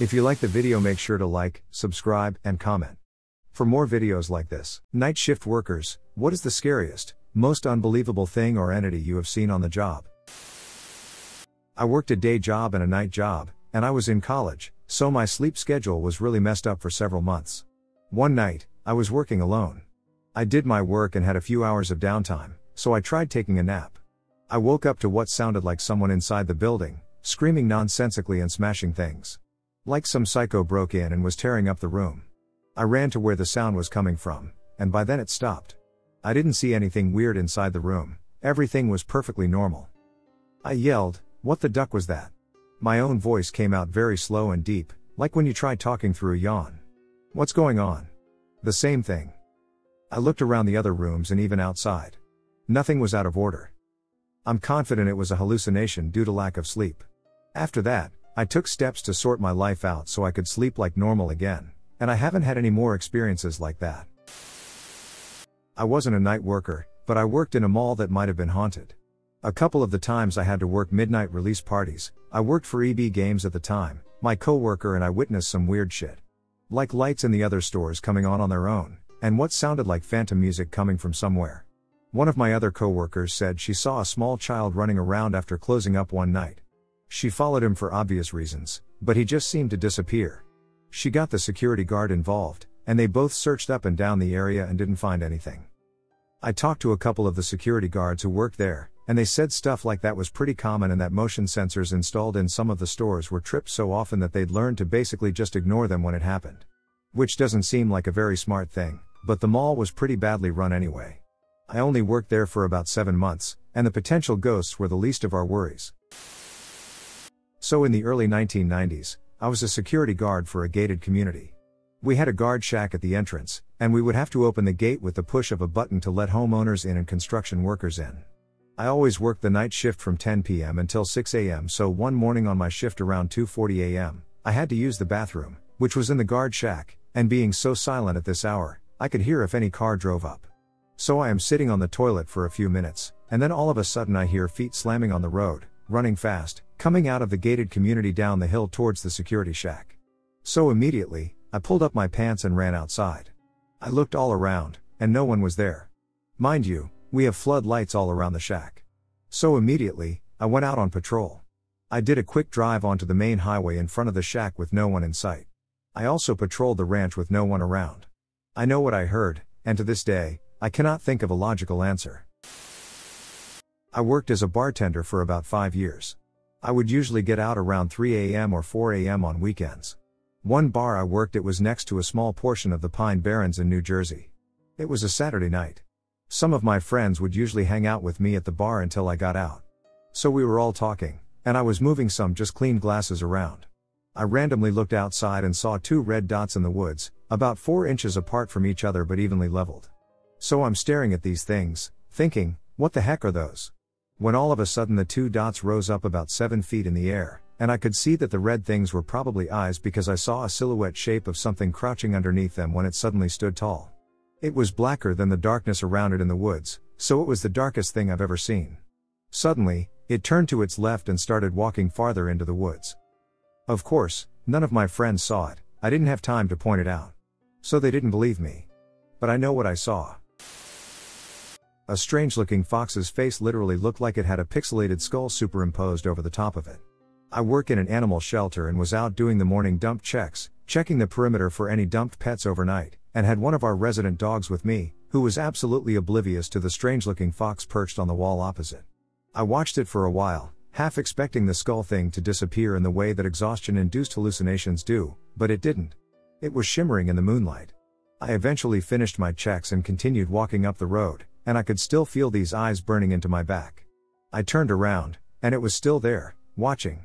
If you like the video make sure to like, subscribe, and comment. For more videos like this, night shift workers, what is the scariest, most unbelievable thing or entity you have seen on the job? I worked a day job and a night job, and I was in college, so my sleep schedule was really messed up for several months. One night, I was working alone. I did my work and had a few hours of downtime, so I tried taking a nap. I woke up to what sounded like someone inside the building, screaming nonsensically and smashing things. Like some psycho broke in and was tearing up the room. I ran to where the sound was coming from, and by then it stopped. I didn't see anything weird inside the room, everything was perfectly normal. I yelled, What the duck was that? My own voice came out very slow and deep, like when you try talking through a yawn. What's going on? The same thing. I looked around the other rooms and even outside. Nothing was out of order. I'm confident it was a hallucination due to lack of sleep. After that, I took steps to sort my life out so I could sleep like normal again, and I haven't had any more experiences like that. I wasn't a night worker, but I worked in a mall that might have been haunted. A couple of the times I had to work midnight release parties, I worked for EB Games at the time, my coworker and I witnessed some weird shit. Like lights in the other stores coming on on their own, and what sounded like phantom music coming from somewhere. One of my other coworkers said she saw a small child running around after closing up one night. She followed him for obvious reasons, but he just seemed to disappear. She got the security guard involved, and they both searched up and down the area and didn't find anything. I talked to a couple of the security guards who worked there, and they said stuff like that was pretty common and that motion sensors installed in some of the stores were tripped so often that they'd learned to basically just ignore them when it happened. Which doesn't seem like a very smart thing, but the mall was pretty badly run anyway. I only worked there for about seven months, and the potential ghosts were the least of our worries. So in the early 1990s, I was a security guard for a gated community. We had a guard shack at the entrance, and we would have to open the gate with the push of a button to let homeowners in and construction workers in. I always worked the night shift from 10 p.m. until 6 a.m. so one morning on my shift around 2:40 a.m., I had to use the bathroom, which was in the guard shack, and being so silent at this hour, I could hear if any car drove up. So I am sitting on the toilet for a few minutes, and then all of a sudden I hear feet slamming on the road, running fast, coming out of the gated community down the hill towards the security shack. So immediately, I pulled up my pants and ran outside. I looked all around, and no one was there. Mind you, we have floodlights all around the shack. So immediately, I went out on patrol. I did a quick drive onto the main highway in front of the shack with no one in sight. I also patrolled the ranch with no one around. I know what I heard, and to this day, I cannot think of a logical answer. I worked as a bartender for about five years. I would usually get out around 3 a.m. or 4 a.m. on weekends. One bar I worked at was next to a small portion of the Pine Barrens in New Jersey. It was a Saturday night. Some of my friends would usually hang out with me at the bar until I got out. So we were all talking, and I was moving some just clean glasses around. I randomly looked outside and saw two red dots in the woods, about 4 inches apart from each other but evenly leveled. So I'm staring at these things, thinking, what the heck are those? When all of a sudden the two dots rose up about 7 feet in the air, and I could see that the red things were probably eyes because I saw a silhouette shape of something crouching underneath them when it suddenly stood tall. It was blacker than the darkness around it in the woods, so it was the darkest thing I've ever seen. Suddenly, it turned to its left and started walking farther into the woods. Of course, none of my friends saw it, I didn't have time to point it out. So they didn't believe me. But I know what I saw. A strange looking fox's face literally looked like it had a pixelated skull superimposed over the top of it. I work in an animal shelter and was out doing the morning dump checks, checking the perimeter for any dumped pets overnight, and had one of our resident dogs with me, who was absolutely oblivious to the strange looking fox perched on the wall opposite. I watched it for a while, half expecting the skull thing to disappear in the way that exhaustion induced hallucinations do, but it didn't. It was shimmering in the moonlight. I eventually finished my checks and continued walking up the road, and I could still feel these eyes burning into my back. I turned around, and it was still there, watching.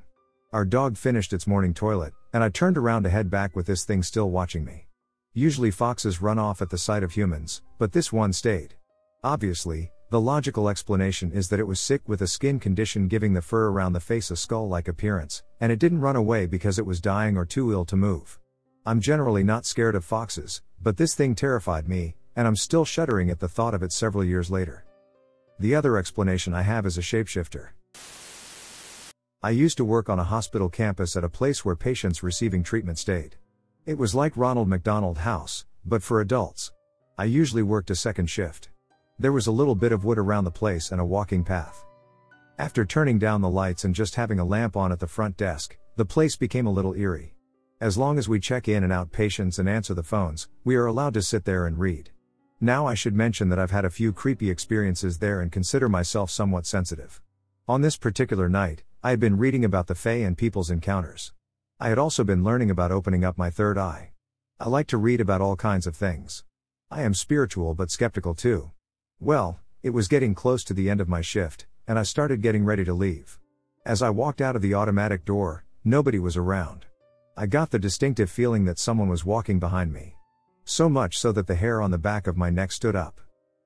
Our dog finished its morning toilet, and I turned around to head back with this thing still watching me. Usually foxes run off at the sight of humans, but this one stayed. Obviously, the logical explanation is that it was sick with a skin condition giving the fur around the face a skull like appearance, and it didn't run away because it was dying or too ill to move. I'm generally not scared of foxes, but this thing terrified me, and I'm still shuddering at the thought of it several years later. The other explanation I have is a shapeshifter. I used to work on a hospital campus at a place where patients receiving treatment stayed. It was like Ronald McDonald House, but for adults. I usually worked a second shift. There was a little bit of wood around the place and a walking path. After turning down the lights and just having a lamp on at the front desk, the place became a little eerie. As long as we check in and out patients and answer the phones, we are allowed to sit there and read. Now I should mention that I've had a few creepy experiences there and consider myself somewhat sensitive. On this particular night, I had been reading about the Fae and people's encounters. I had also been learning about opening up my third eye. I like to read about all kinds of things. I am spiritual but skeptical too. Well, it was getting close to the end of my shift, and I started getting ready to leave. As I walked out of the automatic door, nobody was around. I got the distinctive feeling that someone was walking behind me. So much so that the hair on the back of my neck stood up.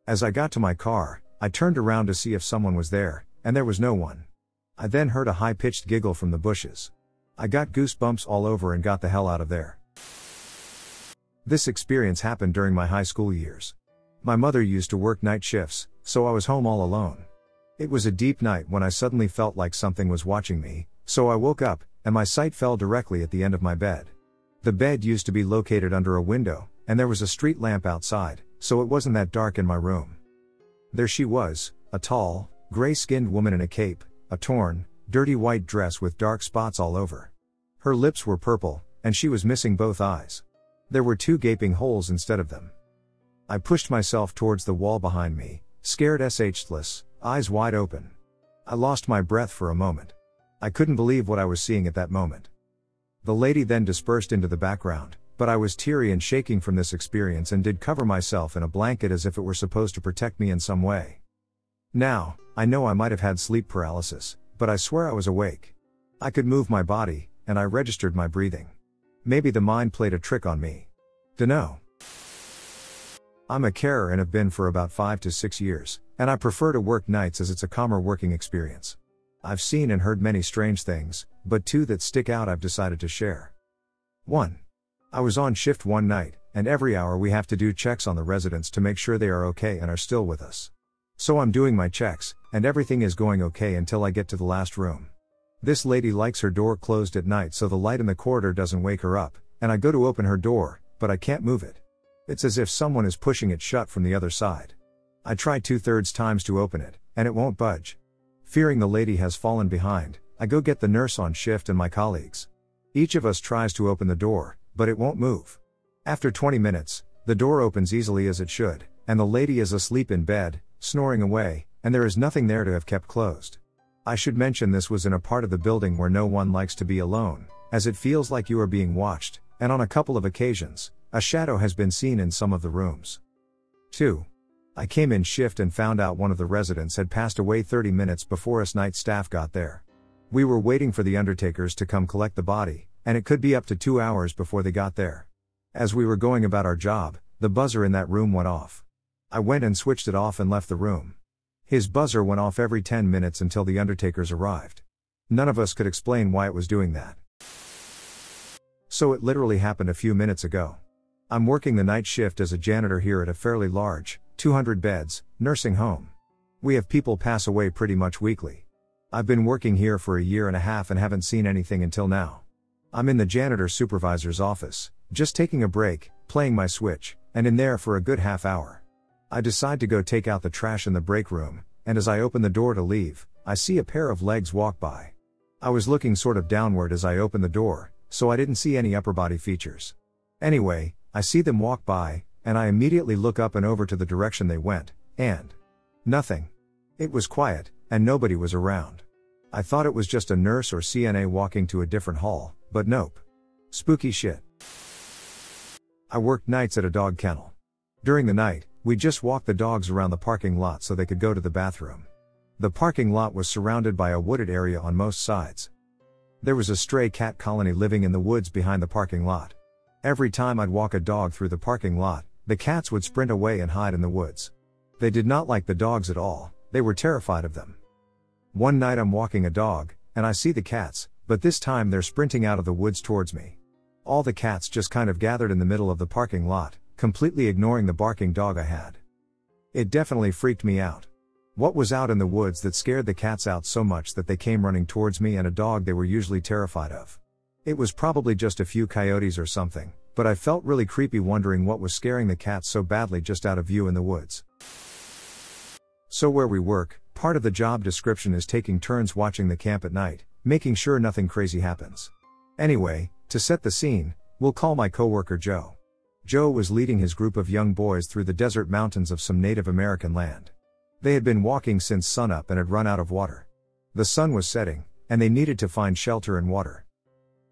As I got to my car, I turned around to see if someone was there, and there was no one. I then heard a high pitched giggle from the bushes. I got goosebumps all over and got the hell out of there. This experience happened during my high school years. My mother used to work night shifts, so I was home all alone. It was a deep night when I suddenly felt like something was watching me, so I woke up, and my sight fell directly at the end of my bed. The bed used to be located under a window, and there was a street lamp outside, so it wasn't that dark in my room. There she was, a tall, gray skinned woman in a cape, a torn, dirty white dress with dark spots all over. Her lips were purple, and she was missing both eyes. There were two gaping holes instead of them. I pushed myself towards the wall behind me, scared SHless, eyes wide open. I lost my breath for a moment. I couldn't believe what I was seeing at that moment. The lady then dispersed into the background, but I was teary and shaking from this experience and did cover myself in a blanket as if it were supposed to protect me in some way. Now, I know I might have had sleep paralysis, but I swear I was awake. I could move my body, and I registered my breathing. Maybe the mind played a trick on me. Dunno. I'm a carer and have been for about 5 to 6 years, and I prefer to work nights as it's a calmer working experience. I've seen and heard many strange things, but two that stick out I've decided to share. 1. I was on shift one night, and every hour we have to do checks on the residents to make sure they are okay and are still with us. So I'm doing my checks, and everything is going okay until I get to the last room. This lady likes her door closed at night so the light in the corridor doesn't wake her up, and I go to open her door, but I can't move it. It's as if someone is pushing it shut from the other side. I try two thirds times to open it, and it won't budge. Fearing the lady has fallen behind, I go get the nurse on shift and my colleagues. Each of us tries to open the door, but it won't move. After 20 minutes, the door opens easily as it should, and the lady is asleep in bed, snoring away, and there is nothing there to have kept closed. I should mention this was in a part of the building where no one likes to be alone, as it feels like you are being watched, and on a couple of occasions, a shadow has been seen in some of the rooms. 2. I came in shift and found out one of the residents had passed away 30 minutes before us night staff got there. We were waiting for the undertakers to come collect the body, and it could be up to two hours before they got there. As we were going about our job, the buzzer in that room went off. I went and switched it off and left the room. His buzzer went off every 10 minutes until the undertakers arrived. None of us could explain why it was doing that. So it literally happened a few minutes ago. I'm working the night shift as a janitor here at a fairly large, 200 beds, nursing home. We have people pass away pretty much weekly. I've been working here for a year and a half and haven't seen anything until now. I'm in the janitor supervisor's office, just taking a break, playing my switch, and in there for a good half hour. I decide to go take out the trash in the break room, and as I open the door to leave, I see a pair of legs walk by. I was looking sort of downward as I opened the door, so I didn't see any upper body features. Anyway, I see them walk by, and I immediately look up and over to the direction they went, and nothing. It was quiet, and nobody was around. I thought it was just a nurse or CNA walking to a different hall, but nope. Spooky shit. I worked nights at a dog kennel. During the night, we just walked the dogs around the parking lot so they could go to the bathroom. The parking lot was surrounded by a wooded area on most sides. There was a stray cat colony living in the woods behind the parking lot. Every time I'd walk a dog through the parking lot, the cats would sprint away and hide in the woods. They did not like the dogs at all, they were terrified of them. One night I'm walking a dog, and I see the cats, but this time they're sprinting out of the woods towards me. All the cats just kind of gathered in the middle of the parking lot, completely ignoring the barking dog I had. It definitely freaked me out. What was out in the woods that scared the cats out so much that they came running towards me and a dog they were usually terrified of? It was probably just a few coyotes or something, but I felt really creepy wondering what was scaring the cats so badly just out of view in the woods. So, where we work, part of the job description is taking turns watching the camp at night, making sure nothing crazy happens. Anyway, to set the scene, we'll call my coworker Joe. Joe was leading his group of young boys through the desert mountains of some Native American land. They had been walking since sunup and had run out of water. The sun was setting, and they needed to find shelter and water.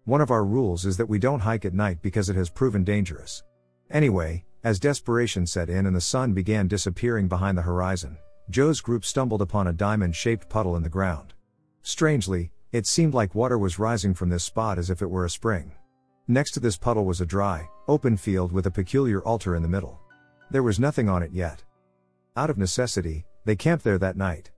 One of our rules is that we don't hike at night because it has proven dangerous. Anyway, as desperation set in and the sun began disappearing behind the horizon, Joe's group stumbled upon a diamond shaped puddle in the ground. Strangely, it seemed like water was rising from this spot as if it were a spring. Next to this puddle was a dry, open field with a peculiar altar in the middle. There was nothing on it yet. Out of necessity, they camped there that night.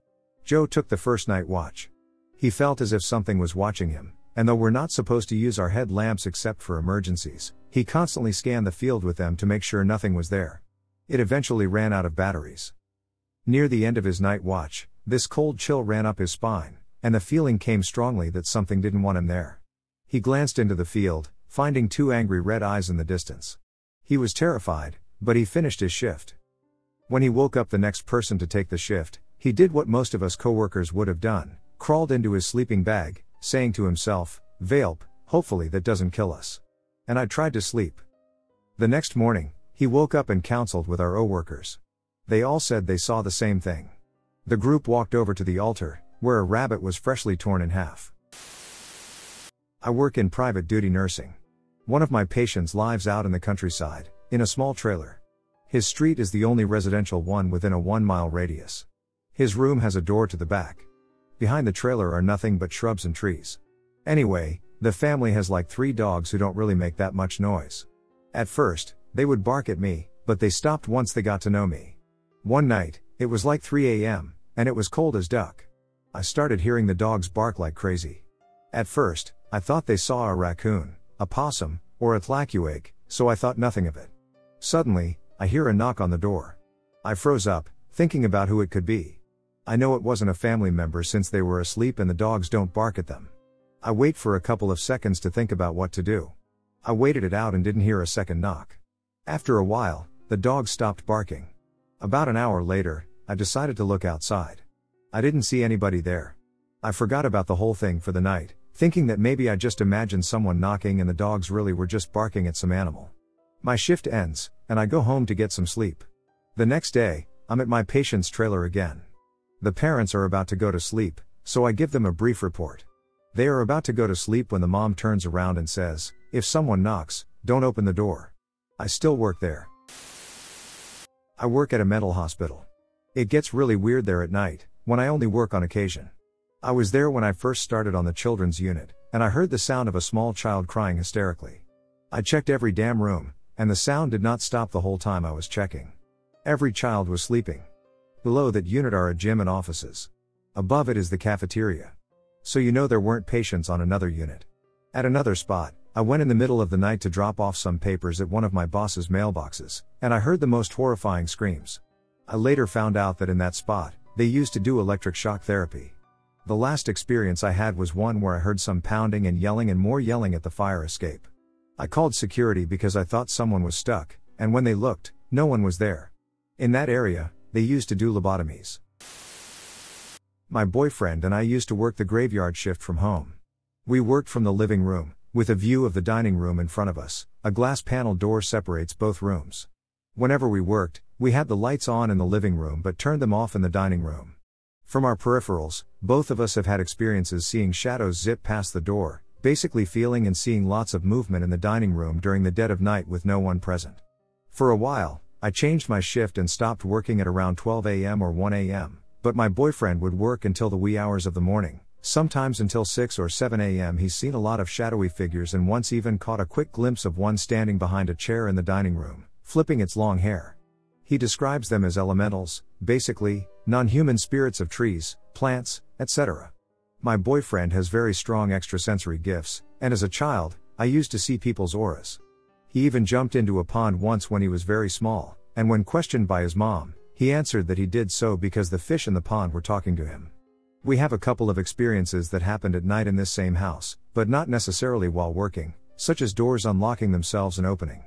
Joe took the first night watch. He felt as if something was watching him, and though we're not supposed to use our headlamps except for emergencies, he constantly scanned the field with them to make sure nothing was there. It eventually ran out of batteries. Near the end of his night watch, this cold chill ran up his spine, and the feeling came strongly that something didn't want him there. He glanced into the field, finding two angry red eyes in the distance. He was terrified, but he finished his shift. When he woke up the next person to take the shift, he did what most of us coworkers would have done crawled into his sleeping bag, saying to himself, Valp, hopefully that doesn't kill us. And I tried to sleep. The next morning, he woke up and counseled with our O workers. They all said they saw the same thing. The group walked over to the altar, where a rabbit was freshly torn in half. I work in private duty nursing. One of my patients lives out in the countryside, in a small trailer. His street is the only residential one within a one mile radius. His room has a door to the back. Behind the trailer are nothing but shrubs and trees. Anyway, the family has like three dogs who don't really make that much noise. At first, they would bark at me, but they stopped once they got to know me. One night, it was like 3 a.m., and it was cold as duck. I started hearing the dogs bark like crazy. At first, I thought they saw a raccoon, a possum, or a tlacuache, so I thought nothing of it. Suddenly, I hear a knock on the door. I froze up, thinking about who it could be. I know it wasn't a family member since they were asleep and the dogs don't bark at them. I wait for a couple of seconds to think about what to do. I waited it out and didn't hear a second knock. After a while, the dogs stopped barking. About an hour later, I decided to look outside. I didn't see anybody there. I forgot about the whole thing for the night, thinking that maybe I just imagined someone knocking and the dogs really were just barking at some animal. My shift ends, and I go home to get some sleep. The next day, I'm at my patient's trailer again. The parents are about to go to sleep, so I give them a brief report. They are about to go to sleep when the mom turns around and says, If someone knocks, don't open the door. I still work there. I work at a mental hospital. It gets really weird there at night, when I only work on occasion. I was there when I first started on the children's unit, and I heard the sound of a small child crying hysterically. I checked every damn room, and the sound did not stop the whole time I was checking. Every child was sleeping. Below that unit are a gym and offices. Above it is the cafeteria. So you know there weren't patients on another unit. At another spot, I went in the middle of the night to drop off some papers at one of my boss's mailboxes, and I heard the most horrifying screams. I later found out that in that spot, they used to do electric shock therapy. The last experience I had was one where I heard some pounding and yelling and more yelling at the fire escape. I called security because I thought someone was stuck, and when they looked, no one was there. In that area, they used to do lobotomies. My boyfriend and I used to work the graveyard shift from home. We worked from the living room, with a view of the dining room in front of us. A glass panel door separates both rooms. Whenever we worked, we had the lights on in the living room but turned them off in the dining room. From our peripherals, both of us have had experiences seeing shadows zip past the door, basically feeling and seeing lots of movement in the dining room during the dead of night with no one present. For a while, I changed my shift and stopped working at around 12 a.m. or 1 a.m., but my boyfriend would work until the wee hours of the morning, sometimes until 6 or 7 a.m. He's seen a lot of shadowy figures and once even caught a quick glimpse of one standing behind a chair in the dining room, flipping its long hair. He describes them as elementals, basically, non human spirits of trees, plants, etc. My boyfriend has very strong extrasensory gifts, and as a child, I used to see people's auras. He even jumped into a pond once when he was very small, and when questioned by his mom, He answered that he did so because the fish in the pond were talking to him. We have a couple of experiences that happened at night in this same house, but not necessarily while working, such as doors unlocking themselves and opening.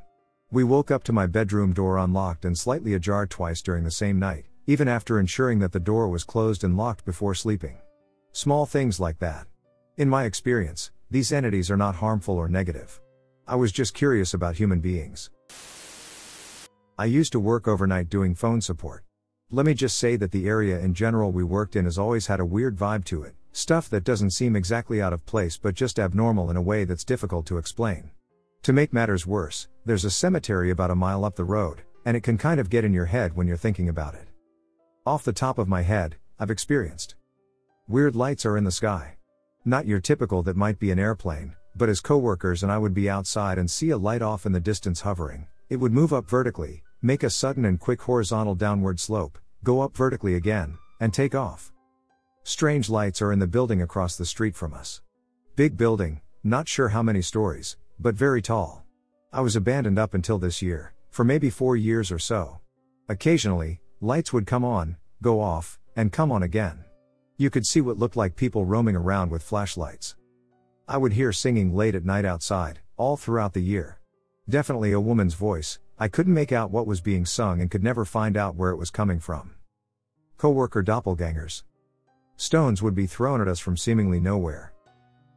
We woke up to my bedroom door unlocked and slightly ajar twice during the same night, even after ensuring that the door was closed and locked before sleeping. Small things like that. In my experience, these entities are not harmful or negative. I was just curious about human beings. I used to work overnight doing phone support. Let me just say that the area in general we worked in has always had a weird vibe to it, stuff that doesn't seem exactly out of place but just abnormal in a way that's difficult to explain. To make matters worse, there's a cemetery about a mile up the road, and it can kind of get in your head when you're thinking about it. Off the top of my head, I've experienced weird lights are in the sky. Not your typical that might be an airplane, but as coworkers and I would be outside and see a light off in the distance hovering, it would move up vertically, make a sudden and quick horizontal downward slope, go up vertically again, and take off. Strange lights are in the building across the street from us. Big building, not sure how many stories, but very tall. I was abandoned up until this year, for maybe four years or so. Occasionally, lights would come on, go off, and come on again. You could see what looked like people roaming around with flashlights. I would hear singing late at night outside, all throughout the year. Definitely a woman's voice, I couldn't make out what was being sung and could never find out where it was coming from. Coworker doppelgangers. Stones would be thrown at us from seemingly nowhere.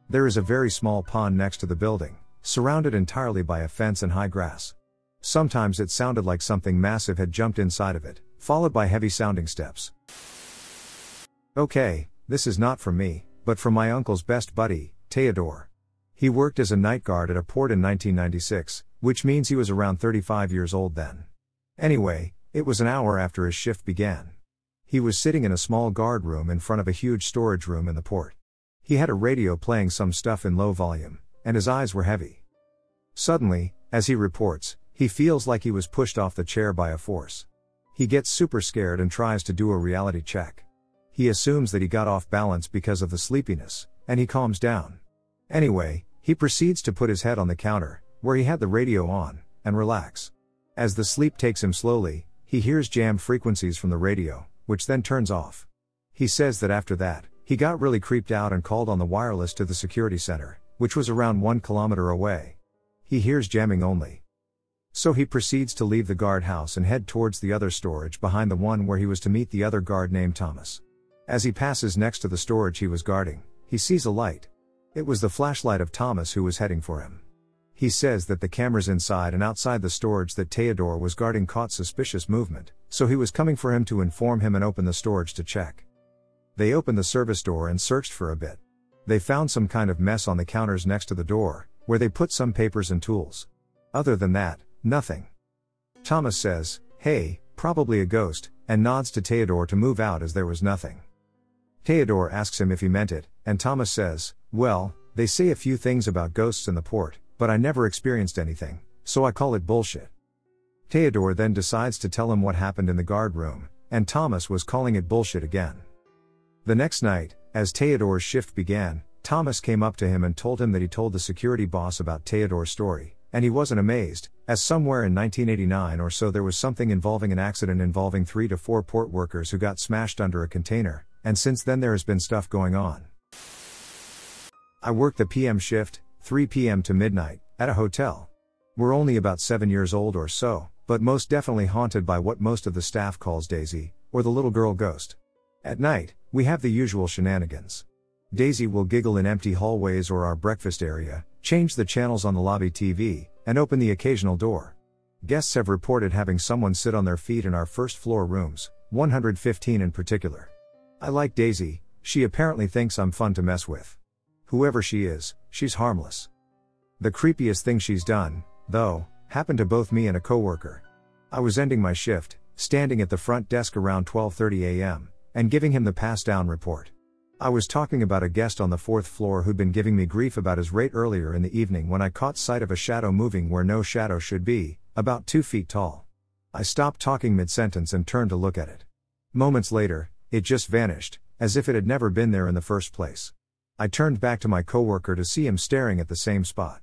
There is a very small pond next to the building, surrounded entirely by a fence and high grass. Sometimes it sounded like something massive had jumped inside of it, followed by heavy sounding steps. Okay, this is not from me, but from my uncle's best buddy, Theodore. He worked as a night guard at a port in 1996, which means he was around 35 years old then. Anyway, it was an hour after his shift began. He was sitting in a small guard room in front of a huge storage room in the port. He had a radio playing some stuff in low volume, and his eyes were heavy. Suddenly, as he reports, he feels like he was pushed off the chair by a force. He gets super scared and tries to do a reality check. He assumes that he got off balance because of the sleepiness, and he calms down. Anyway, he proceeds to put his head on the counter, where he had the radio on, and relax. As the sleep takes him slowly, he hears jammed frequencies from the radio, which then turns off. He says that after that, he got really creeped out and called on the wireless to the security center, which was around one kilometer away. He hears jamming only. So he proceeds to leave the guardhouse and head towards the other storage behind the one where he was to meet the other guard named Thomas. As he passes next to the storage he was guarding, he sees a light. It was the flashlight of Thomas who was heading for him. He says that the cameras inside and outside the storage that Theodore was guarding caught suspicious movement, so he was coming for him to inform him and open the storage to check. They opened the service door and searched for a bit. They found some kind of mess on the counters next to the door, where they put some papers and tools. Other than that, nothing. Thomas says, Hey, probably a ghost, and nods to Theodore to move out as there was nothing. Theodore asks him if he meant it, and Thomas says, Well, they say a few things about ghosts in the port, but I never experienced anything, so I call it bullshit. Theodore then decides to tell him what happened in the guard room, and Thomas was calling it bullshit again. The next night, as Theodore's shift began, Thomas came up to him and told him that he told the security boss about Theodore's story, and he wasn't amazed, as somewhere in 1989 or so there was something involving an accident involving three to four port workers who got smashed under a container, and since then there has been stuff going on. I worked the PM shift, 3 p.m. to midnight, at a hotel. We're only about 7 years old or so, but most definitely haunted by what most of the staff calls Daisy, or the little girl ghost. At night, we have the usual shenanigans. Daisy will giggle in empty hallways or our breakfast area, change the channels on the lobby TV, and open the occasional door. Guests have reported having someone sit on their feet in our first floor rooms, 115 in particular. I like Daisy, she apparently thinks I'm fun to mess with. Whoever she is, she's harmless. The creepiest thing she's done, though, happened to both me and a coworker. I was ending my shift, standing at the front desk around 12:30 a.m., and giving him the pass down report. I was talking about a guest on the fourth floor who'd been giving me grief about his rate earlier in the evening when I caught sight of a shadow moving where no shadow should be, about two feet tall. I stopped talking mid sentence and turned to look at it. Moments later, it just vanished, as if it had never been there in the first place. I turned back to my coworker to see him staring at the same spot.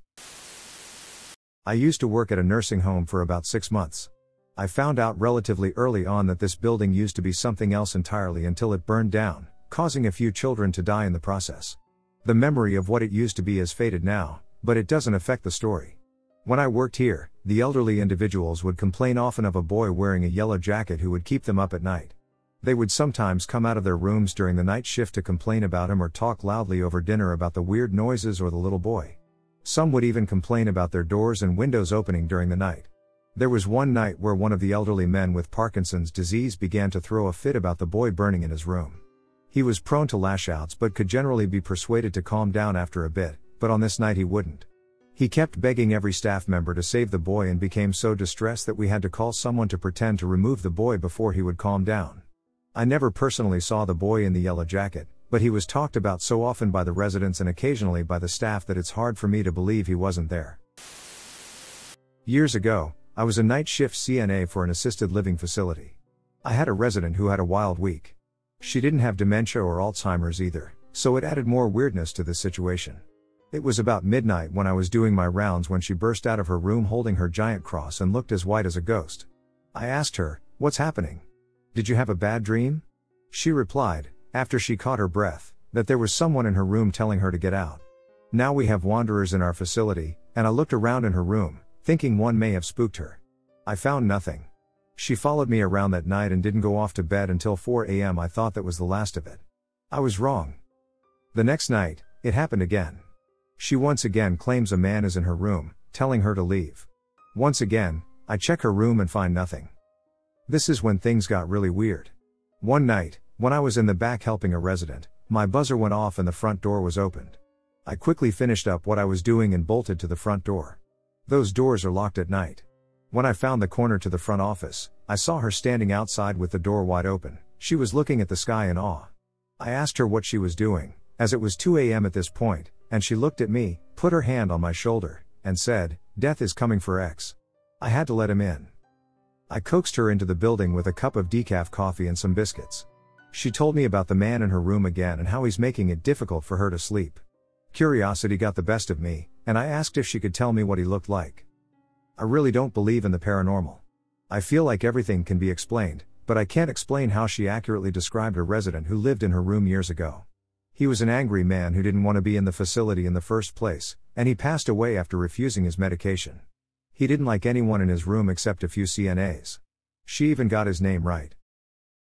I used to work at a nursing home for about six months. I found out relatively early on that this building used to be something else entirely until it burned down, causing a few children to die in the process. The memory of what it used to be has faded now, but it doesn't affect the story. When I worked here, the elderly individuals would complain often of a boy wearing a yellow jacket who would keep them up at night. They would sometimes come out of their rooms during the night shift to complain about him or talk loudly over dinner about the weird noises or the little boy. Some would even complain about their doors and windows opening during the night. There was one night where one of the elderly men with Parkinson's disease began to throw a fit about the boy burning in his room. He was prone to lashouts but could generally be persuaded to calm down after a bit, but on this night he wouldn't. He kept begging every staff member to save the boy and became so distressed that we had to call someone to pretend to remove the boy before he would calm down. I never personally saw the boy in the yellow jacket, but he was talked about so often by the residents and occasionally by the staff that it's hard for me to believe he wasn't there. Years ago, I was a night shift CNA for an assisted living facility. I had a resident who had a wild week. She didn't have dementia or Alzheimer's either, so it added more weirdness to the situation. It was about midnight when I was doing my rounds when she burst out of her room holding her giant cross and looked as white as a ghost. I asked her, What's happening? Did you have a bad dream? She replied, after she caught her breath, that there was someone in her room telling her to get out. Now we have wanderers in our facility, and I looked around in her room, thinking one may have spooked her. I found nothing. She followed me around that night and didn't go off to bed until 4 am. I thought that was the last of it. I was wrong. The next night, it happened again. She once again claims a man is in her room, telling her to leave. Once again, I check her room and find nothing. This is when things got really weird. One night, when I was in the back helping a resident, my buzzer went off and the front door was opened. I quickly finished up what I was doing and bolted to the front door. Those doors are locked at night. When I found the corner to the front office, I saw her standing outside with the door wide open. She was looking at the sky in awe. I asked her what she was doing, as it was 2 a.m. at this point, and she looked at me, put her hand on my shoulder, and said, Death is coming for X. I had to let him in. I coaxed her into the building with a cup of decaf coffee and some biscuits. She told me about the man in her room again and how he's making it difficult for her to sleep. Curiosity got the best of me, and I asked if she could tell me what he looked like. I really don't believe in the paranormal. I feel like everything can be explained, but I can't explain how she accurately described a resident who lived in her room years ago. He was an angry man who didn't want to be in the facility in the first place, and he passed away after refusing his medication. He didn't like anyone in his room except a few CNAs. She even got his name right.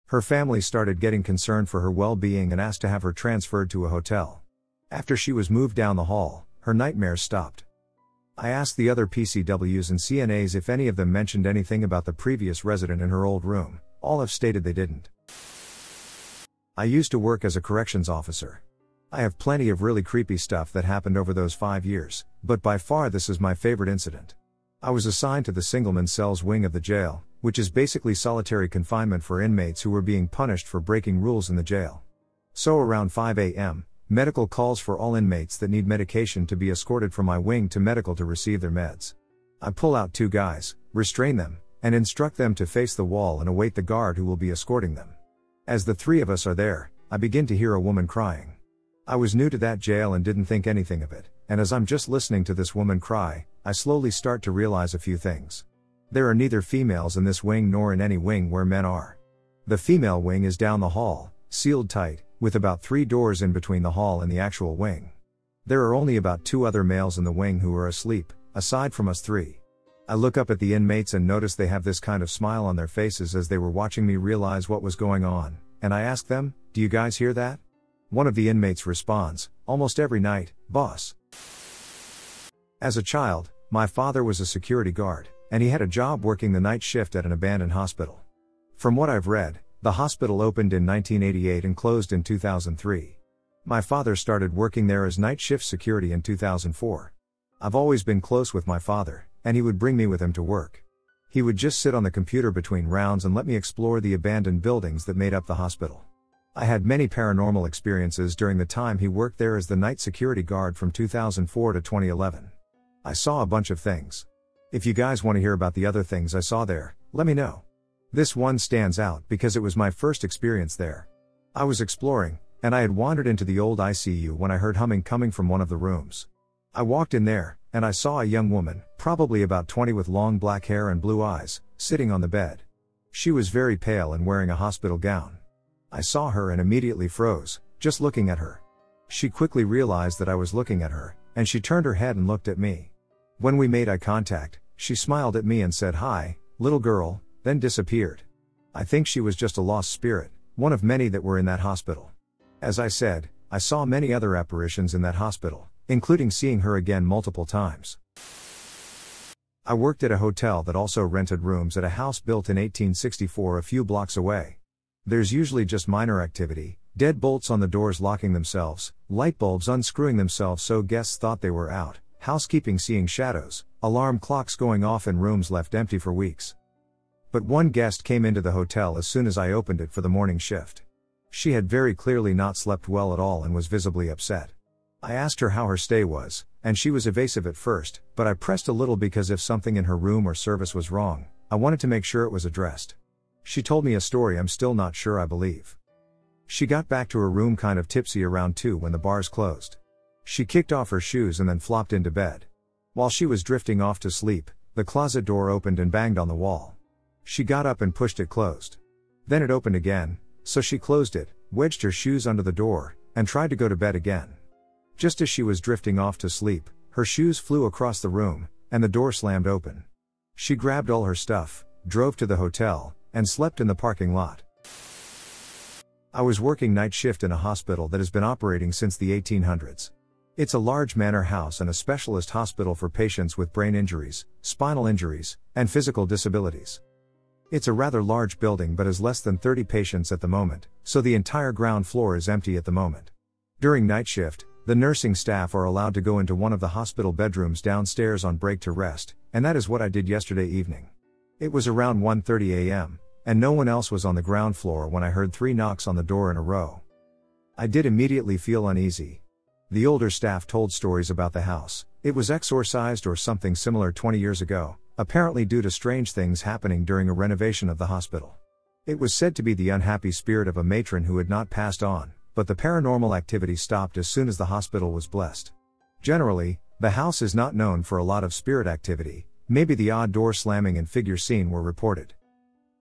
Her family started getting concerned for her well being and asked to have her transferred to a hotel. After she was moved down the hall, her nightmares stopped. I asked the other PCWs and CNAs if any of them mentioned anything about the previous resident in her old room. All have stated they didn't. I used to work as a corrections officer. I have plenty of really creepy stuff that happened over those five years, but by far this is my favorite incident. I was assigned to the Singleman Cells wing of the jail, which is basically solitary confinement for inmates who were being punished for breaking rules in the jail. So around 5 a.m., Medical calls for all inmates that need medication to be escorted from my wing to medical to receive their meds. I pull out two guys, restrain them, and instruct them to face the wall and await the guard who will be escorting them. As the three of us are there, I begin to hear a woman crying. I was new to that jail and didn't think anything of it, and as I'm just listening to this woman cry, I slowly start to realize a few things. There are neither females in this wing nor in any wing where men are. The female wing is down the hall, sealed tight, with about three doors in between the hall and the actual wing. There are only about two other males in the wing who are asleep, aside from us three. I look up at the inmates and notice they have this kind of smile on their faces as they were watching me realize what was going on, and I ask them, Do you guys hear that? One of the inmates responds, Almost every night, boss. As a child, my father was a security guard, and he had a job working the night shift at an abandoned hospital. From what I've read, the hospital opened in 1988 and closed in 2003. My father started working there as night shift security in 2004. I've always been close with my father, and he would bring me with him to work. He would just sit on the computer between rounds and let me explore the abandoned buildings that made up the hospital. I had many paranormal experiences during the time he worked there as the night security guard from 2004 to 2011. I saw a bunch of things. If you guys want to hear about the other things I saw there, let me know. This one stands out because it was my first experience there. I was exploring, and I had wandered into the old ICU when I heard humming coming from one of the rooms. I walked in there, and I saw a young woman, probably about 20 with long black hair and blue eyes, sitting on the bed. She was very pale and wearing a hospital gown. I saw her and immediately froze, just looking at her. She quickly realized that I was looking at her, and she turned her head and looked at me. When we made eye contact, she smiled at me and said hi, little girl, then disappeared. I think she was just a lost spirit, one of many that were in that hospital. As I said, I saw many other apparitions in that hospital, including seeing her again multiple times. I worked at a hotel that also rented rooms at a house built in 1864 a few blocks away. There's usually just minor activity, dead bolts on the doors locking themselves, light bulbs unscrewing themselves so guests thought they were out, housekeeping seeing shadows, alarm clocks going off in rooms left empty for weeks. But one guest came into the hotel as soon as I opened it for the morning shift. She had very clearly not slept well at all and was visibly upset. I asked her how her stay was, and she was evasive at first, but I pressed a little because if something in her room or service was wrong, I wanted to make sure it was addressed. She told me a story I'm still not sure I believe. She got back to her room kind of tipsy around 2 when the bars closed. She kicked off her shoes and then flopped into bed. While she was drifting off to sleep, the closet door opened and banged on the wall. She got up and pushed it closed. Then it opened again, so she closed it, wedged her shoes under the door, and tried to go to bed again. Just as she was drifting off to sleep, her shoes flew across the room, and the door slammed open. She grabbed all her stuff, drove to the hotel, and slept in the parking lot. I was working night shift in a hospital that has been operating since the 1800s. It's a large manor house and a specialist hospital for patients with brain injuries, spinal injuries, and physical disabilities. It's a rather large building but has less than 30 patients at the moment, so the entire ground floor is empty at the moment. During night shift, the nursing staff are allowed to go into one of the hospital bedrooms downstairs on break to rest, and that is what I did yesterday evening. It was around 1:30 a.m., and no one else was on the ground floor when I heard 3 knocks on the door in a row. I did immediately feel uneasy. The older staff told stories about the house. It was exorcised or something similar 20 years ago, apparently due to strange things happening during a renovation of the hospital. It was said to be the unhappy spirit of a matron who had not passed on, but the paranormal activity stopped as soon as the hospital was blessed. Generally, the house is not known for a lot of spirit activity, maybe the odd door slamming and figure seen were reported.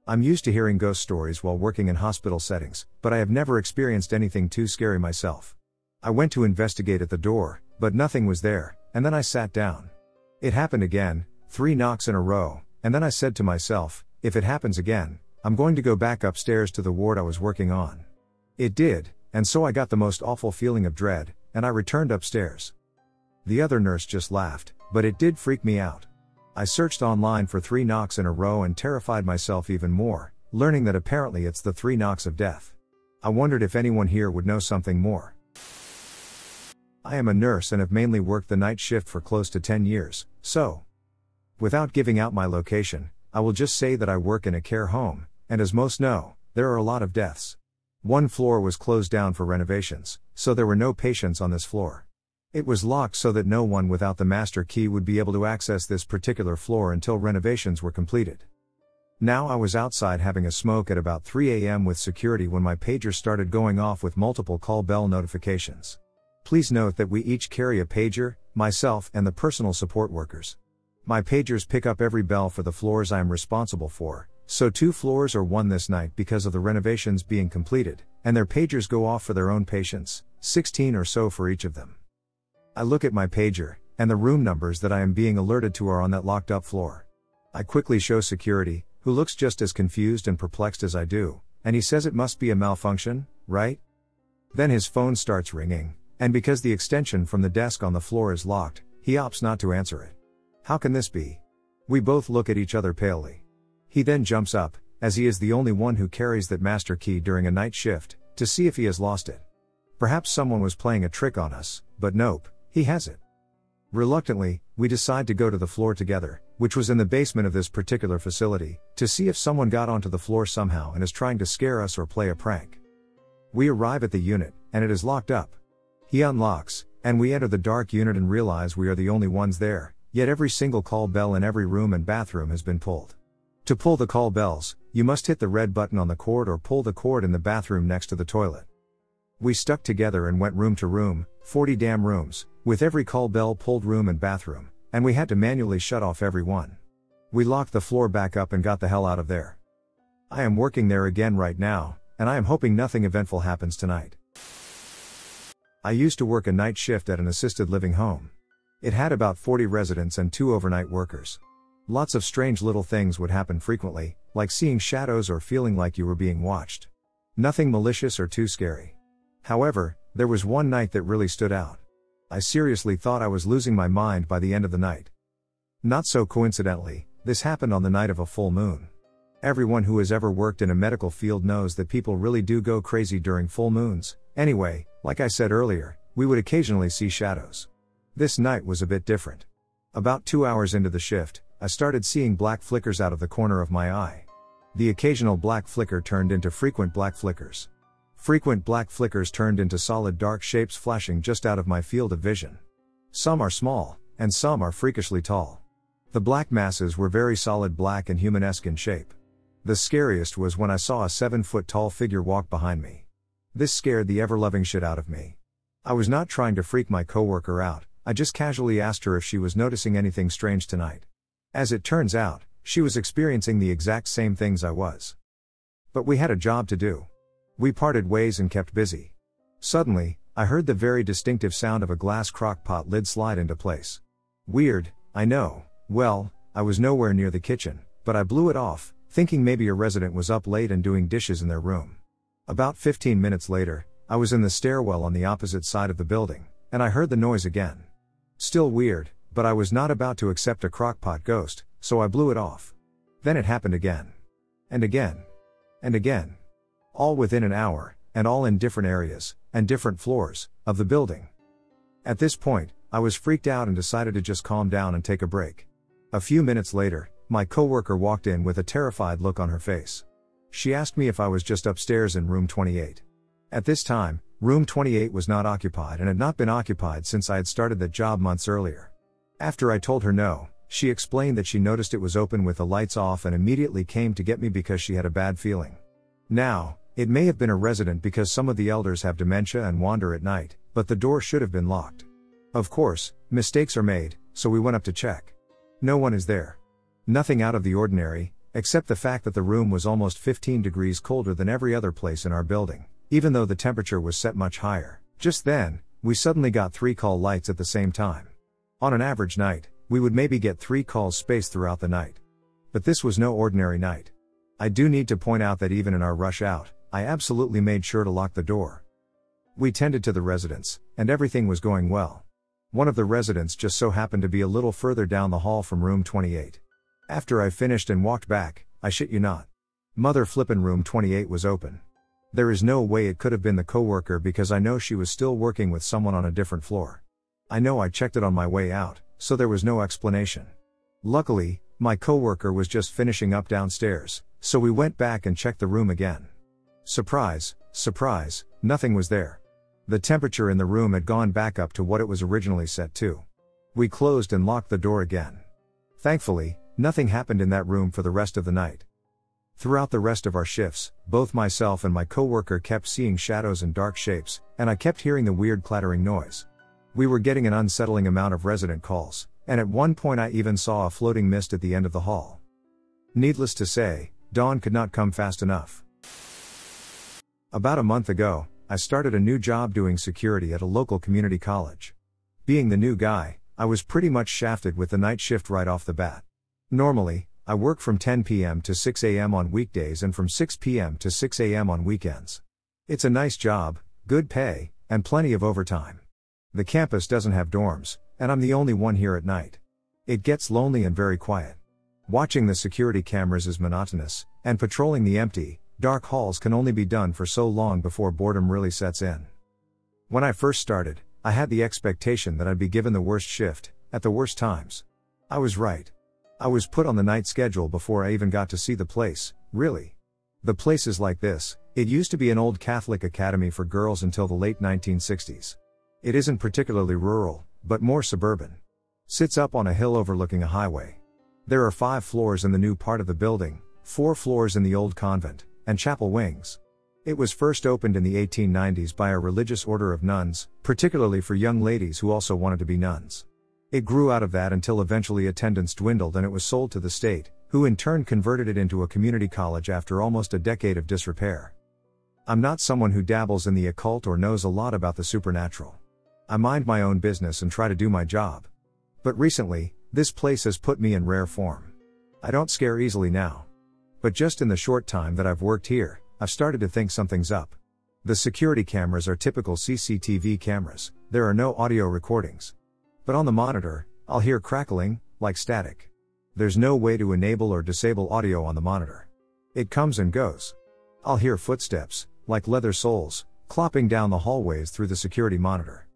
I'm used to hearing ghost stories while working in hospital settings, but I have never experienced anything too scary myself. I went to investigate at the door, but nothing was there, and then I sat down. It happened again, three knocks in a row, and then I said to myself, if it happens again, I'm going to go back upstairs to the ward I was working on. It did, and so I got the most awful feeling of dread, and I returned upstairs. The other nurse just laughed, but it did freak me out. I searched online for three knocks in a row and terrified myself even more, learning that apparently it's the three knocks of death. I wondered if anyone here would know something more. I am a nurse and have mainly worked the night shift for close to 10 years, so. Without giving out my location, I will just say that I work in a care home, and as most know, there are a lot of deaths. One floor was closed down for renovations, so there were no patients on this floor. It was locked so that no one without the master key would be able to access this particular floor until renovations were completed. Now I was outside having a smoke at about 3 am with security when my pager started going off with multiple call bell notifications. Please note that we each carry a pager, myself and the personal support workers. My pagers pick up every bell for the floors I am responsible for, so two floors are one this night because of the renovations being completed, and their pagers go off for their own patients, 16 or so for each of them. I look at my pager, and the room numbers that I am being alerted to are on that locked up floor. I quickly show security, who looks just as confused and perplexed as I do, and he says it must be a malfunction, right? Then his phone starts ringing, and because the extension from the desk on the floor is locked, he opts not to answer it. How can this be? We both look at each other palely. He then jumps up, as he is the only one who carries that master key during a night shift, to see if he has lost it. Perhaps someone was playing a trick on us, but nope, he has it. Reluctantly, we decide to go to the floor together, which was in the basement of this particular facility, to see if someone got onto the floor somehow and is trying to scare us or play a prank. We arrive at the unit, and it is locked up. He unlocks, and we enter the dark unit and realize we are the only ones there, yet every single call bell in every room and bathroom has been pulled. To pull the call bells, you must hit the red button on the cord or pull the cord in the bathroom next to the toilet. We stuck together and went room to room, 40 damn rooms, with every call bell pulled room and bathroom, and we had to manually shut off every one. We locked the floor back up and got the hell out of there. I am working there again right now, and I am hoping nothing eventful happens tonight. I used to work a night shift at an assisted living home. It had about 40 residents and two overnight workers. Lots of strange little things would happen frequently, like seeing shadows or feeling like you were being watched. Nothing malicious or too scary. However, there was one night that really stood out. I seriously thought I was losing my mind by the end of the night. Not so coincidentally, this happened on the night of a full moon. Everyone who has ever worked in a medical field knows that people really do go crazy during full moons. Anyway, like I said earlier, we would occasionally see shadows. This night was a bit different. About two hours into the shift, I started seeing black flickers out of the corner of my eye. The occasional black flicker turned into frequent black flickers. Frequent black flickers turned into solid dark shapes flashing just out of my field of vision. Some are small, and some are freakishly tall. The black masses were very solid black and humanesque in shape. The scariest was when I saw a 7 foot tall figure walk behind me. This scared the ever loving shit out of me. I was not trying to freak my coworker out, I just casually asked her if she was noticing anything strange tonight. As it turns out, she was experiencing the exact same things I was. But we had a job to do. We parted ways and kept busy. Suddenly, I heard the very distinctive sound of a glass crockpot lid slide into place. Weird, I know. Well, I was nowhere near the kitchen, but I blew it off, thinking maybe a resident was up late and doing dishes in their room. About 15 minutes later, I was in the stairwell on the opposite side of the building, and I heard the noise again. Still weird, but I was not about to accept a crockpot ghost, so I blew it off. Then it happened again. And again. And again. All within an hour, and all in different areas, and different floors, of the building. At this point, I was freaked out and decided to just calm down and take a break. A few minutes later, my coworker walked in with a terrified look on her face. She asked me if I was just upstairs in room 28. At this time, room 28 was not occupied and had not been occupied since I had started that job months earlier. After I told her no, she explained that she noticed it was open with the lights off and immediately came to get me because she had a bad feeling. Now, it may have been a resident because some of the elders have dementia and wander at night, but the door should have been locked. Of course, mistakes are made, so we went up to check. No one is there. Nothing out of the ordinary, except the fact that the room was almost 15 degrees colder than every other place in our building, even though the temperature was set much higher. Just then, we suddenly got three call lights at the same time. On an average night, we would maybe get three calls spaced throughout the night. But this was no ordinary night. I do need to point out that even in our rush out, I absolutely made sure to lock the door. We tended to the residents, and everything was going well. One of the residents just so happened to be a little further down the hall from room 28. After I finished and walked back, I shit you not. Mother flippin' room 28 was open. There is no way it could have been the coworker because I know she was still working with someone on a different floor. I know I checked it on my way out, so there was no explanation. Luckily, my coworker was just finishing up downstairs, so we went back and checked the room again. Surprise, surprise, nothing was there. The temperature in the room had gone back up to what it was originally set to. We closed and locked the door again. Thankfully, Nothing happened in that room for the rest of the night. Throughout the rest of our shifts, both myself and my coworker kept seeing shadows and dark shapes, and I kept hearing the weird clattering noise. We were getting an unsettling amount of resident calls, and at one point I even saw a floating mist at the end of the hall. Needless to say, dawn could not come fast enough. About a month ago, I started a new job doing security at a local community college. Being the new guy, I was pretty much shafted with the night shift right off the bat. Normally, I work from 10 p.m. to 6 a.m. on weekdays and from 6 p.m. to 6 a.m. on weekends. It's a nice job, good pay, and plenty of overtime. The campus doesn't have dorms, and I'm the only one here at night. It gets lonely and very quiet. Watching the security cameras is monotonous, and patrolling the empty, dark halls can only be done for so long before boredom really sets in. When I first started, I had the expectation that I'd be given the worst shift, at the worst times. I was right. I was put on the night schedule before I even got to see the place, really. The place is like this it used to be an old Catholic academy for girls until the late 1960s. It isn't particularly rural, but more suburban. Sits up on a hill overlooking a highway. There are five floors in the new part of the building, four floors in the old convent, and chapel wings. It was first opened in the 1890s by a religious order of nuns, particularly for young ladies who also wanted to be nuns. It grew out of that until eventually attendance dwindled and it was sold to the state, who in turn converted it into a community college after almost a decade of disrepair. I'm not someone who dabbles in the occult or knows a lot about the supernatural. I mind my own business and try to do my job. But recently, this place has put me in rare form. I don't scare easily now. But just in the short time that I've worked here, I've started to think something's up. The security cameras are typical CCTV cameras, there are no audio recordings. But on the monitor, I'll hear crackling, like static. There's no way to enable or disable audio on the monitor. It comes and goes. I'll hear footsteps, like leather soles, clopping down the hallways through the security monitor.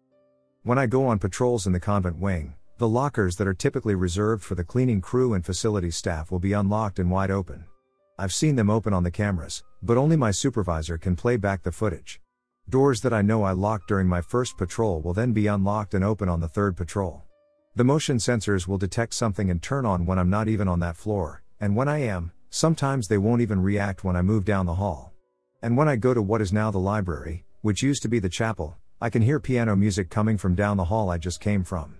When I go on patrols in the convent wing, the lockers that are typically reserved for the cleaning crew and facility staff will be unlocked and wide open. I've seen them open on the cameras, but only my supervisor can play back the footage. Doors that I know I locked during my first patrol will then be unlocked and open on the third patrol. The motion sensors will detect something and turn on when I'm not even on that floor, and when I am, sometimes they won't even react when I move down the hall. And when I go to what is now the library, which used to be the chapel, I can hear piano music coming from down the hall I just came from.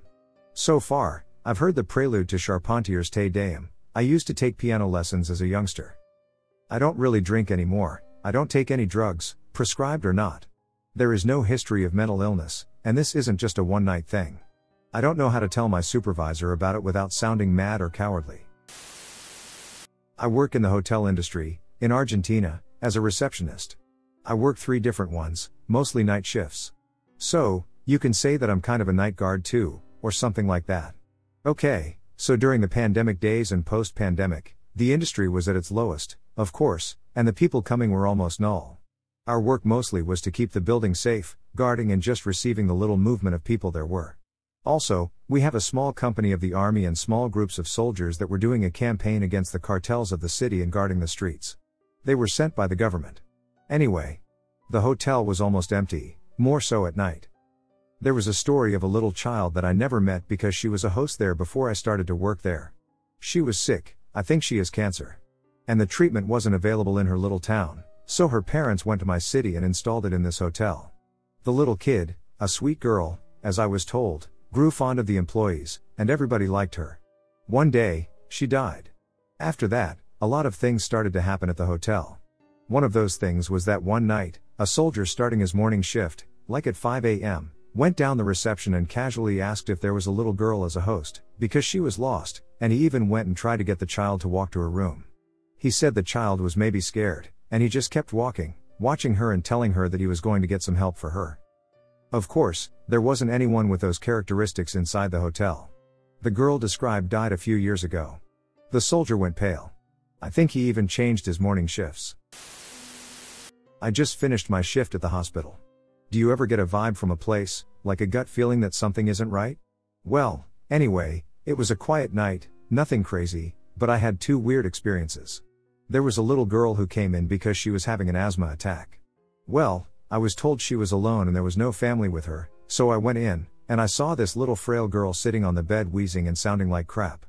So far, I've heard the prelude to Charpentier's Te Deum. I used to take piano lessons as a youngster. I don't really drink anymore, I don't take any drugs, prescribed or not. There is no history of mental illness, and this isn't just a one night thing. I don't know how to tell my supervisor about it without sounding mad or cowardly. I work in the hotel industry, in Argentina, as a receptionist. I work three different ones, mostly night shifts. So, you can say that I'm kind of a night guard too, or something like that. Okay, so during the pandemic days and post pandemic, the industry was at its lowest, of course, and the people coming were almost null. Our work mostly was to keep the building safe, guarding and just receiving the little movement of people there were. Also, we have a small company of the army and small groups of soldiers that were doing a campaign against the cartels of the city and guarding the streets. They were sent by the government. Anyway, the hotel was almost empty, more so at night. There was a story of a little child that I never met because she was a host there before I started to work there. She was sick, I think she has cancer. And the treatment wasn't available in her little town, so her parents went to my city and installed it in this hotel. The little kid, a sweet girl, as I was told, grew fond of the employees, and everybody liked her. One day, she died. After that, a lot of things started to happen at the hotel. One of those things was that one night, a soldier starting his morning shift, like at 5 a.m., went down the reception and casually asked if there was a little girl as a host, because she was lost, and he even went and tried to get the child to walk to her room. He said the child was maybe scared, and he just kept walking, watching her and telling her that he was going to get some help for her. Of course, there wasn't anyone with those characteristics inside the hotel. The girl described died a few years ago. The soldier went pale. I think he even changed his morning shifts. I just finished my shift at the hospital. Do you ever get a vibe from a place, like a gut feeling that something isn't right? Well, anyway, it was a quiet night, nothing crazy, but I had two weird experiences. There was a little girl who came in because she was having an asthma attack. Well, I was told she was alone and there was no family with her, so I went in, and I saw this little frail girl sitting on the bed wheezing and sounding like crap.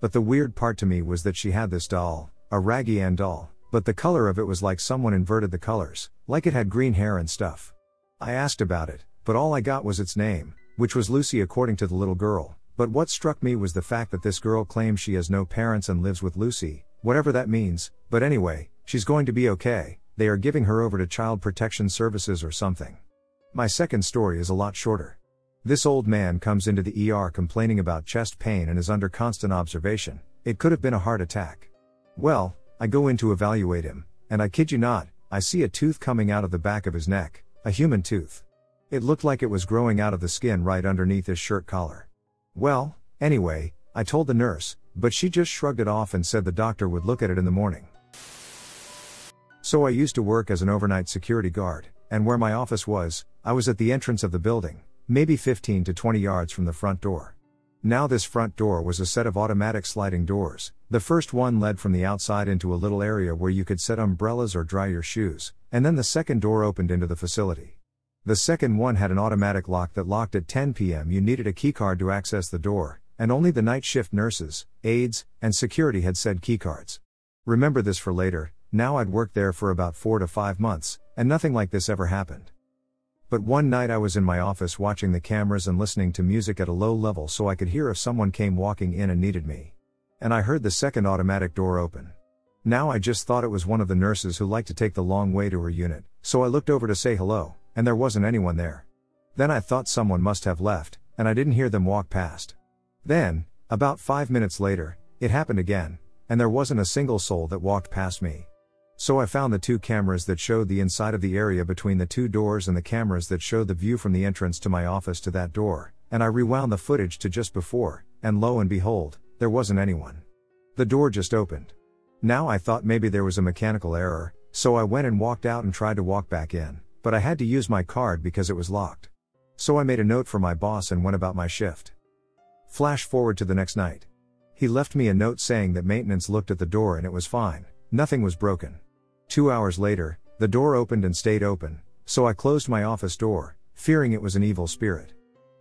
But the weird part to me was that she had this doll, a Raggedy Ann doll, but the color of it was like someone inverted the colors, like it had green hair and stuff. I asked about it, but all I got was its name, which was Lucy according to the little girl. But what struck me was the fact that this girl claims she has no parents and lives with Lucy, whatever that means, but anyway, she's going to be okay, they are giving her over to Child Protection Services or something. My second story is a lot shorter. This old man comes into the ER complaining about chest pain and is under constant observation. It could have been a heart attack. Well, I go in to evaluate him, and I kid you not, I see a tooth coming out of the back of his neck, a human tooth. It looked like it was growing out of the skin right underneath his shirt collar. Well, anyway, I told the nurse, but she just shrugged it off and said the doctor would look at it in the morning. So I used to work as an overnight security guard, and where my office was, I was at the entrance of the building, maybe 15 to 20 yards from the front door. Now, this front door was a set of automatic sliding doors. The first one led from the outside into a little area where you could set umbrellas or dry your shoes, and then the second door opened into the facility. The second one had an automatic lock that locked at 10 p.m. You needed a keycard to access the door, and only the night shift nurses, aides, and security had said keycards. Remember this for later, now I'd worked there for about 4 to 5 months, and nothing like this ever happened. But one night I was in my office watching the cameras and listening to music at a low level so I could hear if someone came walking in and needed me. And I heard the second automatic door open. Now I just thought it was one of the nurses who liked to take the long way to her unit, so I looked over to say hello, and there wasn't anyone there. Then I thought someone must have left, and I didn't hear them walk past. Then, about five minutes later, it happened again, and there wasn't a single soul that walked past me. So I found the two cameras that showed the inside of the area between the two doors and the cameras that showed the view from the entrance to my office to that door, and I rewound the footage to just before, and lo and behold, there wasn't anyone. The door just opened. Now I thought maybe there was a mechanical error, so I went and walked out and tried to walk back in, but I had to use my card because it was locked. So I made a note for my boss and went about my shift. Flash forward to the next night. He left me a note saying that maintenance looked at the door and it was fine, nothing was broken. Two hours later, the door opened and stayed open, so I closed my office door, fearing it was an evil spirit.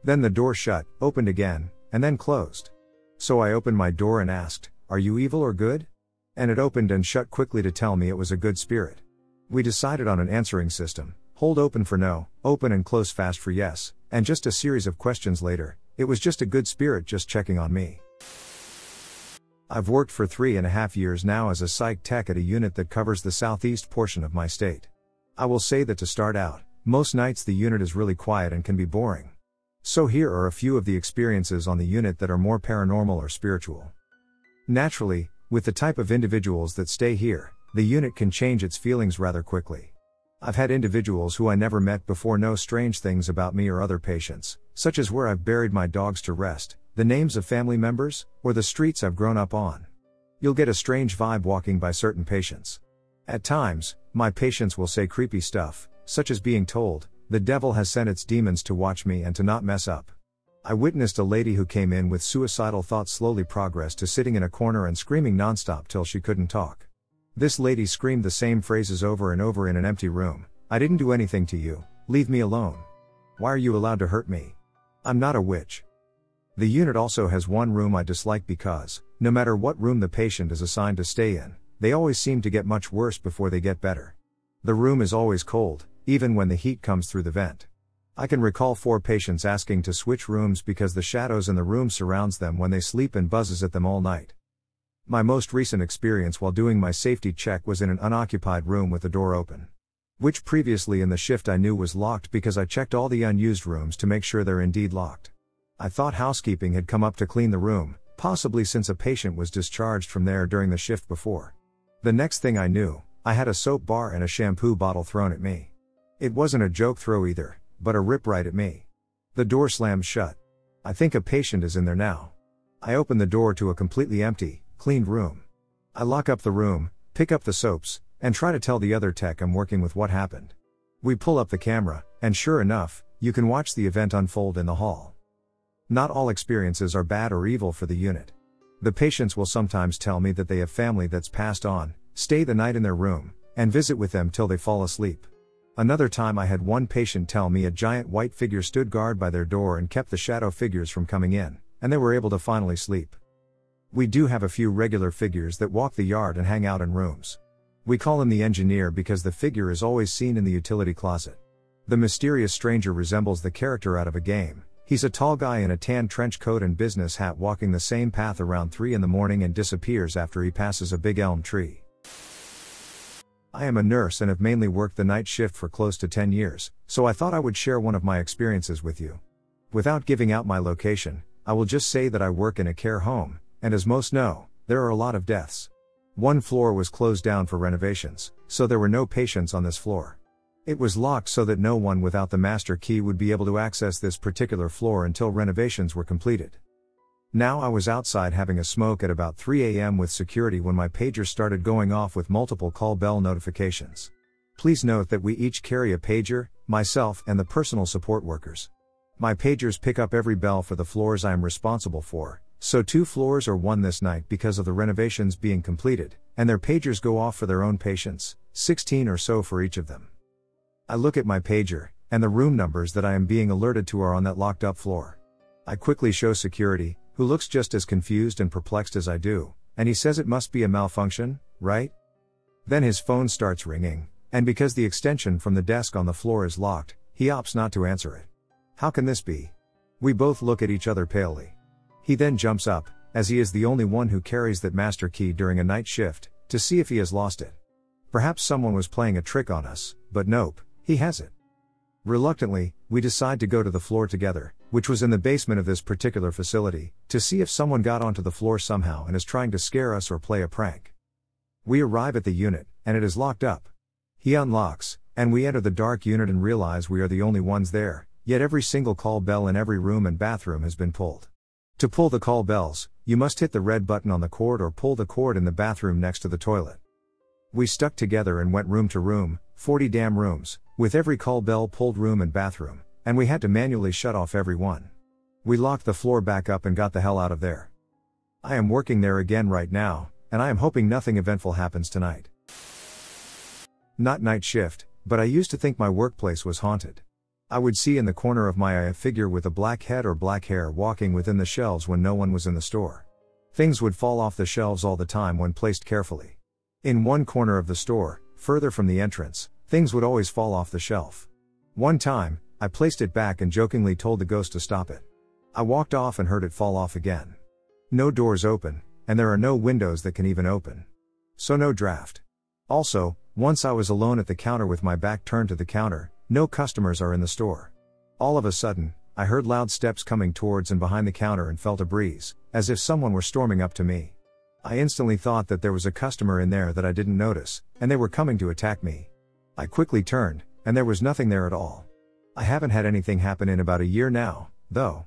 Then the door shut, opened again, and then closed. So I opened my door and asked, Are you evil or good? And it opened and shut quickly to tell me it was a good spirit. We decided on an answering system hold open for no, open and close fast for yes, and just a series of questions later, it was just a good spirit just checking on me. I've worked for three and a half years now as a psych tech at a unit that covers the southeast portion of my state. I will say that to start out, most nights the unit is really quiet and can be boring. So here are a few of the experiences on the unit that are more paranormal or spiritual. Naturally, with the type of individuals that stay here, the unit can change its feelings rather quickly. I've had individuals who I never met before know strange things about me or other patients, such as where I've buried my dogs to rest, the names of family members, or the streets I've grown up on. You'll get a strange vibe walking by certain patients. At times, my patients will say creepy stuff, such as being told, the devil has sent its demons to watch me and to not mess up. I witnessed a lady who came in with suicidal thoughts slowly progress to sitting in a corner and screaming nonstop till she couldn't talk. This lady screamed the same phrases over and over in an empty room I didn't do anything to you, leave me alone. Why are you allowed to hurt me? I'm not a witch. The unit also has one room I dislike because, no matter what room the patient is assigned to stay in, they always seem to get much worse before they get better. The room is always cold, even when the heat comes through the vent. I can recall four patients asking to switch rooms because the shadows in the room surrounds them when they sleep and buzzes at them all night. My most recent experience while doing my safety check was in an unoccupied room with the door open. Which previously in the shift I knew was locked because I checked all the unused rooms to make sure they're indeed locked. I thought housekeeping had come up to clean the room, possibly since a patient was discharged from there during the shift before. The next thing I knew, I had a soap bar and a shampoo bottle thrown at me. It wasn't a joke throw either, but a rip right at me. The door slammed shut. I think a patient is in there now. I open the door to a completely empty, cleaned room. I lock up the room, pick up the soaps, and try to tell the other tech I'm working with what happened. We pull up the camera, and sure enough, you can watch the event unfold in the hall. Not all experiences are bad or evil for the unit. The patients will sometimes tell me that they have family that's passed on, stay the night in their room, and visit with them till they fall asleep. Another time I had one patient tell me a giant white figure stood guard by their door and kept the shadow figures from coming in, and they were able to finally sleep. We do have a few regular figures that walk the yard and hang out in rooms. We call him the engineer because the figure is always seen in the utility closet. The mysterious stranger resembles the character out of a game, He's a tall guy in a tan trench coat and business hat walking the same path around 3 in the morning and disappears after he passes a big elm tree. I am a nurse and have mainly worked the night shift for close to 10 years, so I thought I would share one of my experiences with you. Without giving out my location, I will just say that I work in a care home, and as most know, there are a lot of deaths. One floor was closed down for renovations, so there were no patients on this floor. It was locked so that no one without the master key would be able to access this particular floor until renovations were completed. Now I was outside having a smoke at about 3 a.m. with security when my pager started going off with multiple call bell notifications. Please note that we each carry a pager, myself and the personal support workers. My pagers pick up every bell for the floors I am responsible for, so two floors are one this night because of the renovations being completed, and their pagers go off for their own patients, 16 or so for each of them. I look at my pager, and the room numbers that I am being alerted to are on that locked up floor. I quickly show security, who looks just as confused and perplexed as I do, and he says it must be a malfunction, right? Then his phone starts ringing, and because the extension from the desk on the floor is locked, he opts not to answer it. How can this be? We both look at each other palely. He then jumps up, as he is the only one who carries that master key during a night shift, to see if he has lost it. Perhaps someone was playing a trick on us, but nope, he has it. Reluctantly, we decide to go to the floor together, which was in the basement of this particular facility, to see if someone got onto the floor somehow and is trying to scare us or play a prank. We arrive at the unit, and it is locked up. He unlocks, and we enter the dark unit and realize we are the only ones there, yet every single call bell in every room and bathroom has been pulled. To pull the call bells, you must hit the red button on the cord or pull the cord in the bathroom next to the toilet. We stuck together and went room to room, 40 damn rooms, with every call bell pulled room and bathroom, and we had to manually shut off every one. We locked the floor back up and got the hell out of there. I am working there again right now, and I am hoping nothing eventful happens tonight. Not night shift, but I used to think my workplace was haunted. I would see in the corner of my eye a figure with a black head or black hair walking within the shelves when no one was in the store. Things would fall off the shelves all the time when placed carefully. In one corner of the store, further from the entrance, things would always fall off the shelf. One time, I placed it back and jokingly told the ghost to stop it. I walked off and heard it fall off again. No doors open, and there are no windows that can even open. So no draft. Also, once I was alone at the counter with my back turned to the counter, no customers are in the store. All of a sudden, I heard loud steps coming towards and behind the counter and felt a breeze, as if someone were storming up to me. I instantly thought that there was a customer in there that I didn't notice, and they were coming to attack me. I quickly turned, and there was nothing there at all. I haven't had anything happen in about a year now, though.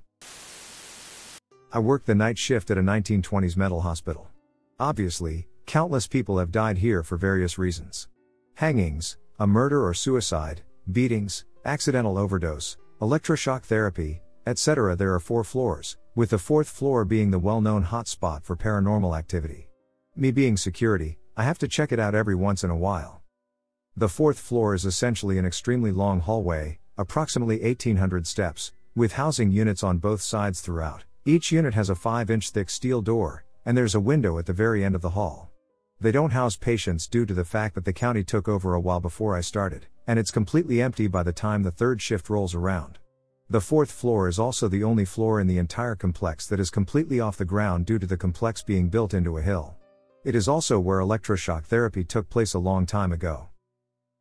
I worked the night shift at a 1920s mental hospital. Obviously, countless people have died here for various reasons. Hangings, a murder or suicide, beatings, accidental overdose, electroshock therapy, etc. There are four floors, with the fourth floor being the well known hotspot for paranormal activity. Me being security, I have to check it out every once in a while. The fourth floor is essentially an extremely long hallway, approximately 1800 steps, with housing units on both sides throughout. Each unit has a 5 inch thick steel door, and there's a window at the very end of the hall. They don't house patients due to the fact that the county took over a while before I started, and it's completely empty by the time the third shift rolls around. The fourth floor is also the only floor in the entire complex that is completely off the ground due to the complex being built into a hill. It is also where electroshock therapy took place a long time ago.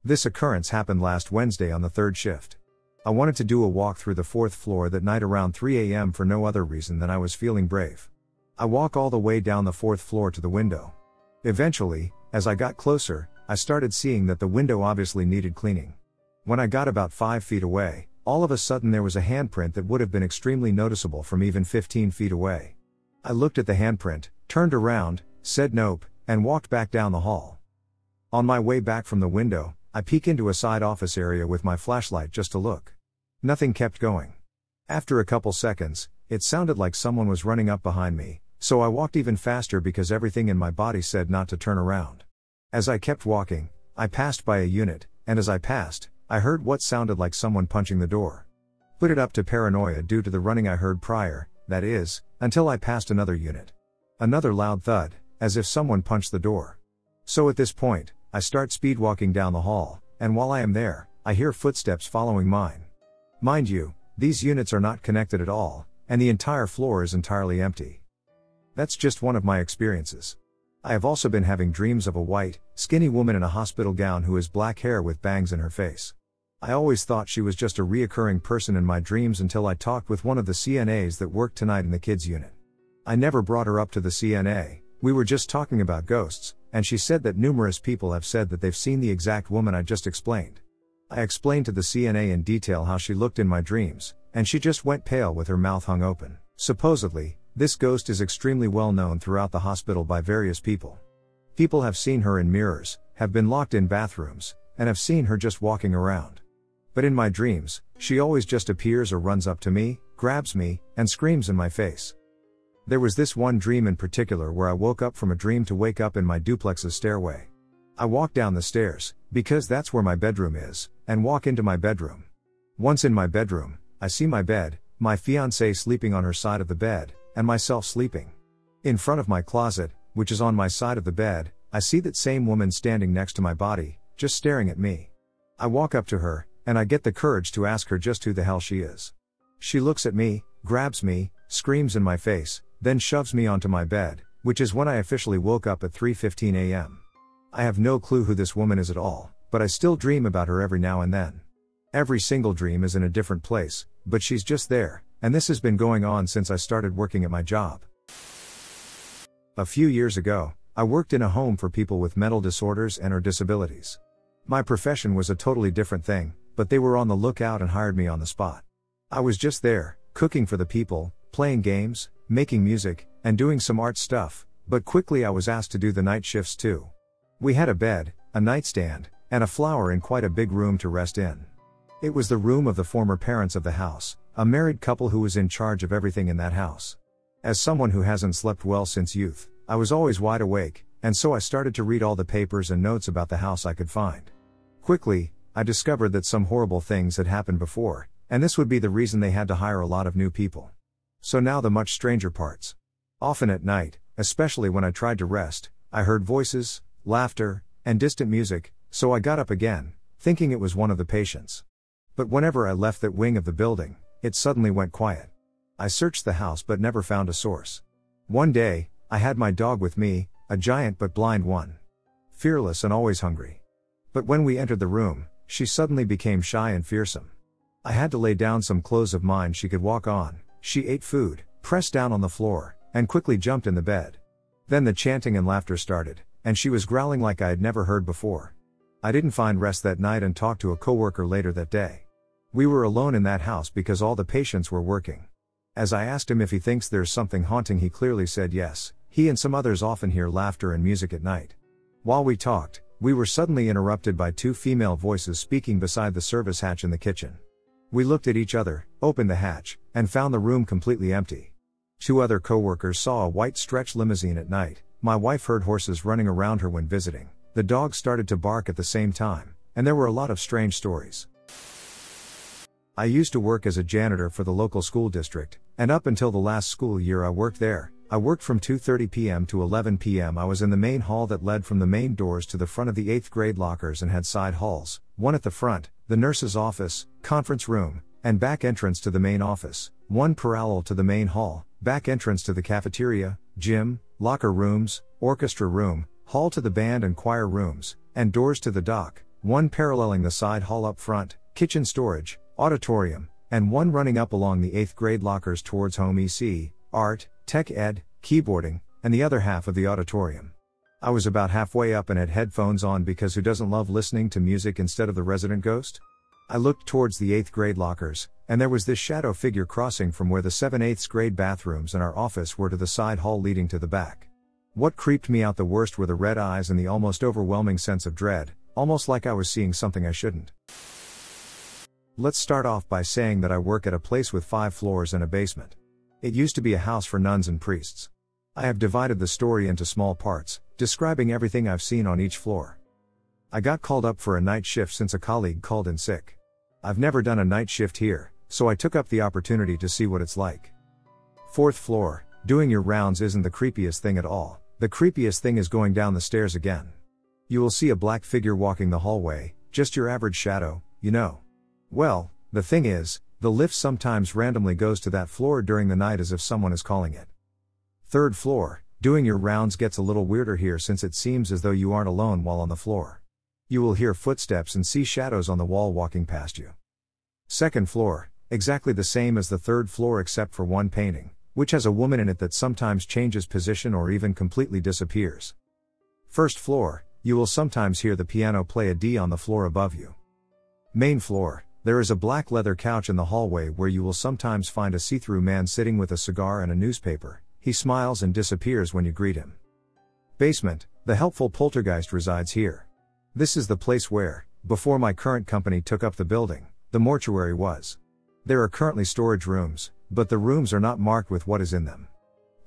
This occurrence happened last Wednesday on the third shift. I wanted to do a walk through the fourth floor that night around 3 am for no other reason than I was feeling brave. I walk all the way down the fourth floor to the window. Eventually, as I got closer, I started seeing that the window obviously needed cleaning. When I got about 5 feet away, all of a sudden there was a handprint that would have been extremely noticeable from even 15 feet away. I looked at the handprint, turned around, said nope, and walked back down the hall. On my way back from the window, I peek into a side office area with my flashlight just to look. Nothing kept going. After a couple seconds, it sounded like someone was running up behind me, so I walked even faster because everything in my body said not to turn around. As I kept walking, I passed by a unit, and as I passed, I heard what sounded like someone punching the door. Put it up to paranoia due to the running I heard prior, that is, until I passed another unit. Another loud thud, as if someone punched the door. So at this point, I start speed walking down the hall, and while I am there, I hear footsteps following mine. Mind you, these units are not connected at all, and the entire floor is entirely empty. That's just one of my experiences. I have also been having dreams of a white, skinny woman in a hospital gown who has black hair with bangs in her face. I always thought she was just a reoccurring person in my dreams until I talked with one of the CNAs that worked tonight in the kids unit. I never brought her up to the CNA, we were just talking about ghosts, and she said that numerous people have said that they've seen the exact woman I just explained. I explained to the CNA in detail how she looked in my dreams, and she just went pale with her mouth hung open. Supposedly, this ghost is extremely well known throughout the hospital by various people. People have seen her in mirrors, have been locked in bathrooms, and have seen her just walking around. But in my dreams, she always just appears or runs up to me, grabs me, and screams in my face. There was this one dream in particular where I woke up from a dream to wake up in my duplex's stairway. I walk down the stairs, because that's where my bedroom is, and walk into my bedroom. Once in my bedroom, I see my bed, my fiancée sleeping on her side of the bed, and myself sleeping. In front of my closet, which is on my side of the bed, I see that same woman standing next to my body, just staring at me. I walk up to her, and I get the courage to ask her just who the hell she is. She looks at me, grabs me, screams in my face, then shoves me onto my bed, which is when I officially woke up at 3:15 a.m. I have no clue who this woman is at all, but I still dream about her every now and then. Every single dream is in a different place, but she's just there, and this has been going on since I started working at my job. A few years ago, I worked in a home for people with mental disorders and or disabilities. My profession was a totally different thing, but they were on the lookout and hired me on the spot. I was just there, cooking for the people, playing games, making music, and doing some art stuff, but quickly I was asked to do the night shifts too. We had a bed, a nightstand, and a flower in quite a big room to rest in. It was the room of the former parents of the house, a married couple who was in charge of everything in that house. As someone who hasn't slept well since youth, I was always wide awake, and so I started to read all the papers and notes about the house I could find. Quickly, I discovered that some horrible things had happened before, and this would be the reason they had to hire a lot of new people. So now the much stranger parts. Often at night, especially when I tried to rest, I heard voices, laughter, and distant music, so I got up again, thinking it was one of the patients. But whenever I left that wing of the building, it suddenly went quiet. I searched the house but never found a source. One day, I had my dog with me, a giant but blind one. Fearless and always hungry. But when we entered the room, she suddenly became shy and fearsome. I had to lay down some clothes of mine she could walk on, she ate food, pressed down on the floor, and quickly jumped in the bed. Then the chanting and laughter started, and she was growling like I had never heard before. I didn't find rest that night and talked to a coworker later that day. We were alone in that house because all the patients were working. As I asked him if he thinks there's something haunting, he clearly said yes. He and some others often hear laughter and music at night. While we talked, we were suddenly interrupted by two female voices speaking beside the service hatch in the kitchen. We looked at each other, opened the hatch, and found the room completely empty. Two other coworkers saw a white stretch limousine at night. My wife heard horses running around her when visiting. The dog started to bark at the same time, and there were a lot of strange stories. I used to work as a janitor for the local school district, and up until the last school year I worked there, I worked from 2:30 p.m. to 11 p.m. I was in the main hall that led from the main doors to the front of the 8th grade lockers and had side halls, one at the front, the nurse's office, conference room, and back entrance to the main office, one parallel to the main hall, back entrance to the cafeteria, gym, locker rooms, orchestra room, hall to the band and choir rooms, and doors to the dock, one paralleling the side hall up front, kitchen storage, auditorium, and one running up along the 8th grade lockers towards home EC, art, tech ed, keyboarding, and the other half of the auditorium. I was about halfway up and had headphones on because who doesn't love listening to music instead of the resident ghost? I looked towards the 8th grade lockers, and there was this shadow figure crossing from where the 7 8th grade bathrooms and our office were to the side hall leading to the back. What creeped me out the worst were the red eyes and the almost overwhelming sense of dread, almost like I was seeing something I shouldn't. Let's start off by saying that I work at a place with five floors and a basement. It used to be a house for nuns and priests. I have divided the story into small parts, describing everything I've seen on each floor. I got called up for a night shift since a colleague called in sick. I've never done a night shift here, so I took up the opportunity to see what it's like. Fourth floor, doing your rounds isn't the creepiest thing at all. The creepiest thing is going down the stairs again. You will see a black figure walking the hallway, just your average shadow, you know. Well, the thing is, the lift sometimes randomly goes to that floor during the night as if someone is calling it. Third floor, doing your rounds gets a little weirder here since it seems as though you aren't alone while on the floor. You will hear footsteps and see shadows on the wall walking past you. Second floor, exactly the same as the third floor except for one painting which has a woman in it that sometimes changes position or even completely disappears. First floor, you will sometimes hear the piano play a D on the floor above you. Main floor, there is a black leather couch in the hallway where you will sometimes find a see through man sitting with a cigar and a newspaper. He smiles and disappears when you greet him. Basement, the helpful poltergeist resides here. This is the place where, before my current company took up the building, the mortuary was. There are currently storage rooms, but the rooms are not marked with what is in them.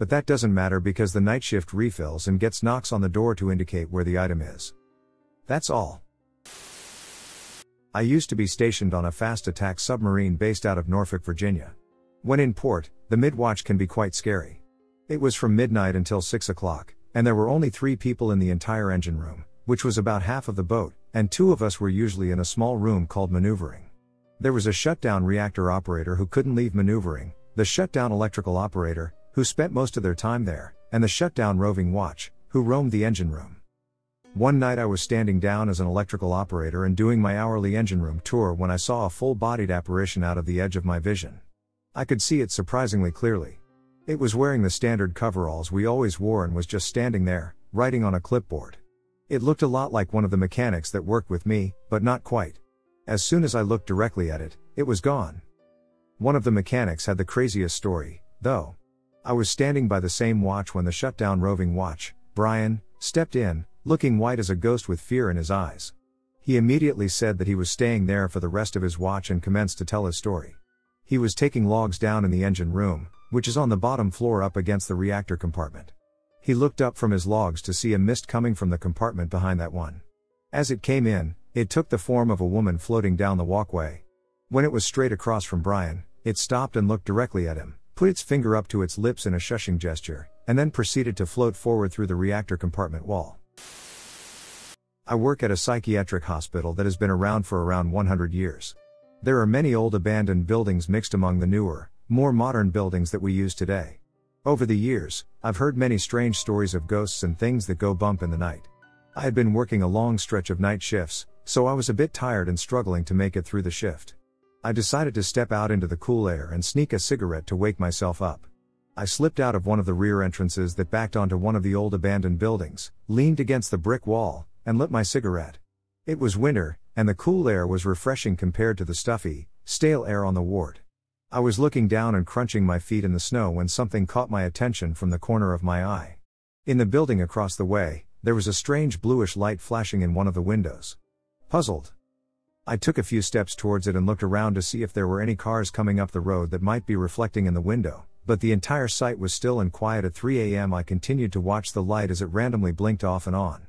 But that doesn't matter because the night shift refills and gets knocks on the door to indicate where the item is. That's all. I used to be stationed on a fast attack submarine based out of Norfolk, Virginia. When in port, the midwatch can be quite scary. It was from midnight until 6 o'clock, and there were only three people in the entire engine room, which was about half of the boat, and two of us were usually in a small room called maneuvering. There was a shutdown reactor operator who couldn't leave maneuvering, the shutdown electrical operator, who spent most of their time there, and the shutdown roving watch, who roamed the engine room. One night I was standing down as an electrical operator and doing my hourly engine room tour when I saw a full bodied apparition out of the edge of my vision. I could see it surprisingly clearly. It was wearing the standard coveralls we always wore and was just standing there, writing on a clipboard. It looked a lot like one of the mechanics that worked with me, but not quite. As soon as I looked directly at it, it was gone. One of the mechanics had the craziest story, though. I was standing by the same watch when the shutdown roving watch, Brian, stepped in, looking white as a ghost with fear in his eyes. He immediately said that he was staying there for the rest of his watch and commenced to tell his story. He was taking logs down in the engine room, which is on the bottom floor up against the reactor compartment. He looked up from his logs to see a mist coming from the compartment behind that one. As it came in, it took the form of a woman floating down the walkway. When it was straight across from Brian, it stopped and looked directly at him, put its finger up to its lips in a shushing gesture, and then proceeded to float forward through the reactor compartment wall. I work at a psychiatric hospital that has been around for around 100 years. There are many old abandoned buildings mixed among the newer, more modern buildings that we use today. Over the years, I've heard many strange stories of ghosts and things that go bump in the night. I had been working a long stretch of night shifts, so I was a bit tired and struggling to make it through the shift. I decided to step out into the cool air and sneak a cigarette to wake myself up. I slipped out of one of the rear entrances that backed onto one of the old abandoned buildings, leaned against the brick wall, and lit my cigarette. It was winter, and the cool air was refreshing compared to the stuffy, stale air on the ward. I was looking down and crunching my feet in the snow when something caught my attention from the corner of my eye. In the building across the way, there was a strange bluish light flashing in one of the windows. Puzzled. I took a few steps towards it and looked around to see if there were any cars coming up the road that might be reflecting in the window, but the entire site was still and quiet at 3 a.m. I continued to watch the light as it randomly blinked off and on.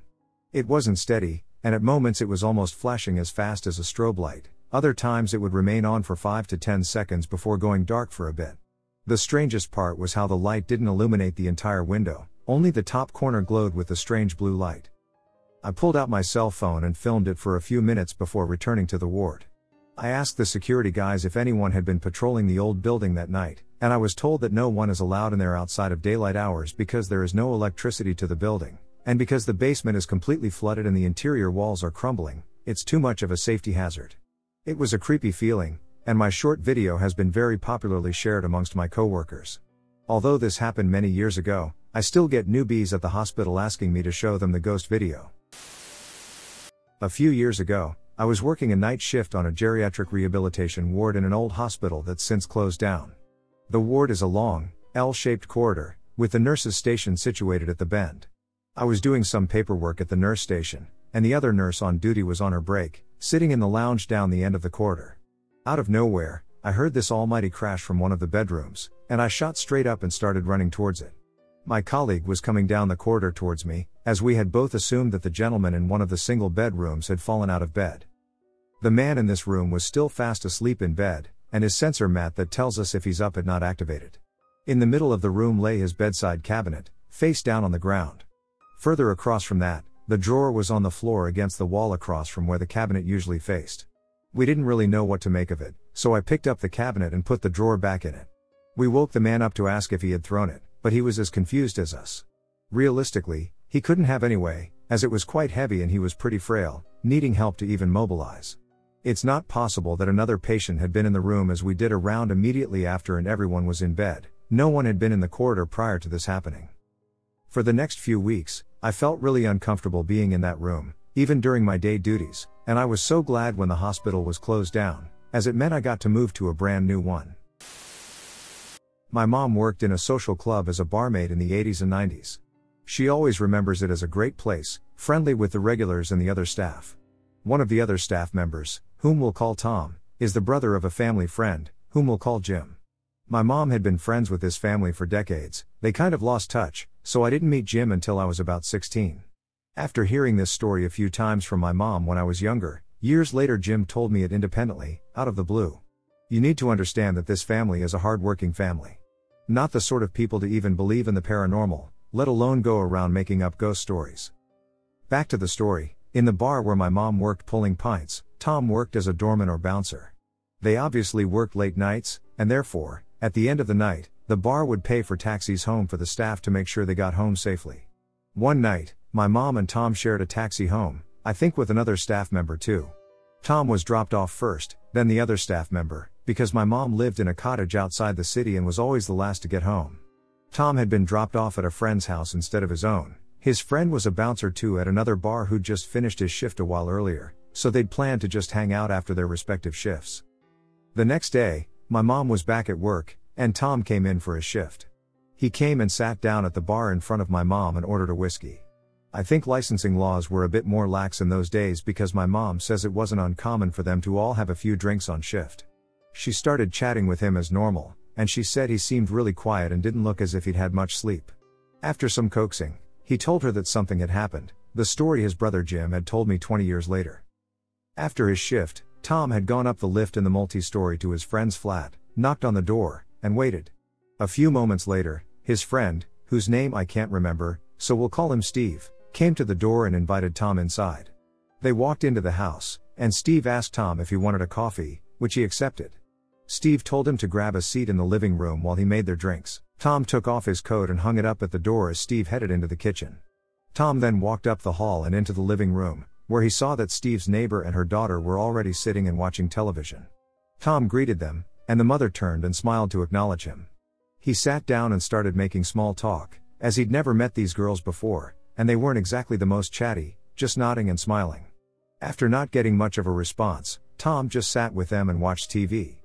It wasn't steady, and at moments it was almost flashing as fast as a strobe light. Other times it would remain on for 5 to 10 seconds before going dark for a bit. The strangest part was how the light didn't illuminate the entire window, only the top corner glowed with the strange blue light. I pulled out my cell phone and filmed it for a few minutes before returning to the ward. I asked the security guys if anyone had been patrolling the old building that night, and I was told that no one is allowed in there outside of daylight hours because there is no electricity to the building, and because the basement is completely flooded and the interior walls are crumbling, it's too much of a safety hazard. It was a creepy feeling, and my short video has been very popularly shared amongst my coworkers. Although this happened many years ago, I still get newbies at the hospital asking me to show them the ghost video. A few years ago, I was working a night shift on a geriatric rehabilitation ward in an old hospital that's since closed down. The ward is a long, L shaped corridor, with the nurse's station situated at the bend. I was doing some paperwork at the nurse station, and the other nurse on duty was on her break, sitting in the lounge down the end of the corridor. Out of nowhere, I heard this almighty crash from one of the bedrooms, and I shot straight up and started running towards it. My colleague was coming down the corridor towards me, as we had both assumed that the gentleman in one of the single bedrooms had fallen out of bed. The man in this room was still fast asleep in bed, and his sensor mat that tells us if he's up had not activated. In the middle of the room lay his bedside cabinet, face down on the ground. Further across from that, the drawer was on the floor against the wall across from where the cabinet usually faced. We didn't really know what to make of it, so I picked up the cabinet and put the drawer back in it. We woke the man up to ask if he had thrown it, but he was as confused as us. Realistically, he couldn't have anyway, as it was quite heavy and he was pretty frail, needing help to even mobilize. It's not possible that another patient had been in the room as we did a round immediately after and everyone was in bed. No one had been in the corridor prior to this happening. For the next few weeks, I felt really uncomfortable being in that room, even during my day duties, and I was so glad when the hospital was closed down, as it meant I got to move to a brand new one. My mom worked in a social club as a barmaid in the 80s and 90s. She always remembers it as a great place, friendly with the regulars and the other staff. One of the other staff members, whom we'll call Tom, is the brother of a family friend, whom we'll call Jim. My mom had been friends with this family for decades, they kind of lost touch, so I didn't meet Jim until I was about 16. After hearing this story a few times from my mom when I was younger, years later Jim told me it independently, out of the blue. You need to understand that this family is a hard-working family. Not the sort of people to even believe in the paranormal, let alone go around making up ghost stories. Back to the story, In the bar where my mom worked pulling pints, Tom worked as a doorman or bouncer. They obviously worked late nights, and therefore, at the end of the night, the bar would pay for taxis home for the staff to make sure they got home safely. One night, my mom and Tom shared a taxi home, I think with another staff member too. Tom was dropped off first, then the other staff member, because my mom lived in a cottage outside the city and was always the last to get home. Tom had been dropped off at a friend's house instead of his own. His friend was a bouncer too at another bar who'd just finished his shift a while earlier, so they'd planned to just hang out after their respective shifts. The next day, my mom was back at work, and Tom came in for his shift. He came and sat down at the bar in front of my mom and ordered a whiskey. I think licensing laws were a bit more lax in those days because my mom says it wasn't uncommon for them to all have a few drinks on shift. She started chatting with him as normal, and she said he seemed really quiet and didn't look as if he'd had much sleep. After some coaxing, he told her that something had happened, the story his brother Jim had told me 20 years later. After his shift, Tom had gone up the lift in the multi story to his friend's flat, knocked on the door, and waited. A few moments later, his friend, whose name I can't remember, so we'll call him Steve, came to the door and invited Tom inside. They walked into the house, and Steve asked Tom if he wanted a coffee, which he accepted. Steve told him to grab a seat in the living room while he made their drinks. Tom took off his coat and hung it up at the door as Steve headed into the kitchen. Tom then walked up the hall and into the living room, where he saw that Steve's neighbor and her daughter were already sitting and watching television. Tom greeted them, and the mother turned and smiled to acknowledge him. He sat down and started making small talk, as he'd never met these girls before, and they weren't exactly the most chatty, just nodding and smiling. After not getting much of a response, Tom just sat with them and watched TV.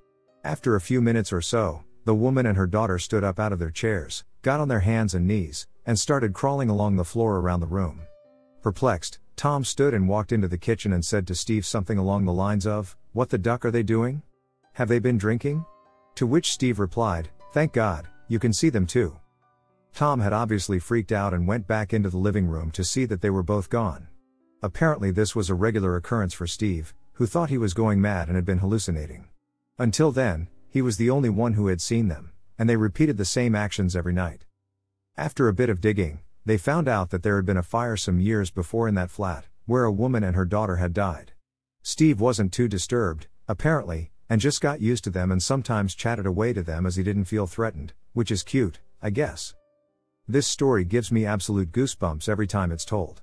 After a few minutes or so, the woman and her daughter stood up out of their chairs, got on their hands and knees, and started crawling along the floor around the room. Perplexed, Tom stood and walked into the kitchen and said to Steve something along the lines of, What the duck are they doing? Have they been drinking? To which Steve replied, Thank God, you can see them too. Tom had obviously freaked out and went back into the living room to see that they were both gone. Apparently, this was a regular occurrence for Steve, who thought he was going mad and had been hallucinating. Until then, he was the only one who had seen them, and they repeated the same actions every night. After a bit of digging, they found out that there had been a fire some years before in that flat, where a woman and her daughter had died. Steve wasn't too disturbed, apparently, and just got used to them and sometimes chatted away to them as he didn't feel threatened, which is cute, I guess. This story gives me absolute goosebumps every time it's told.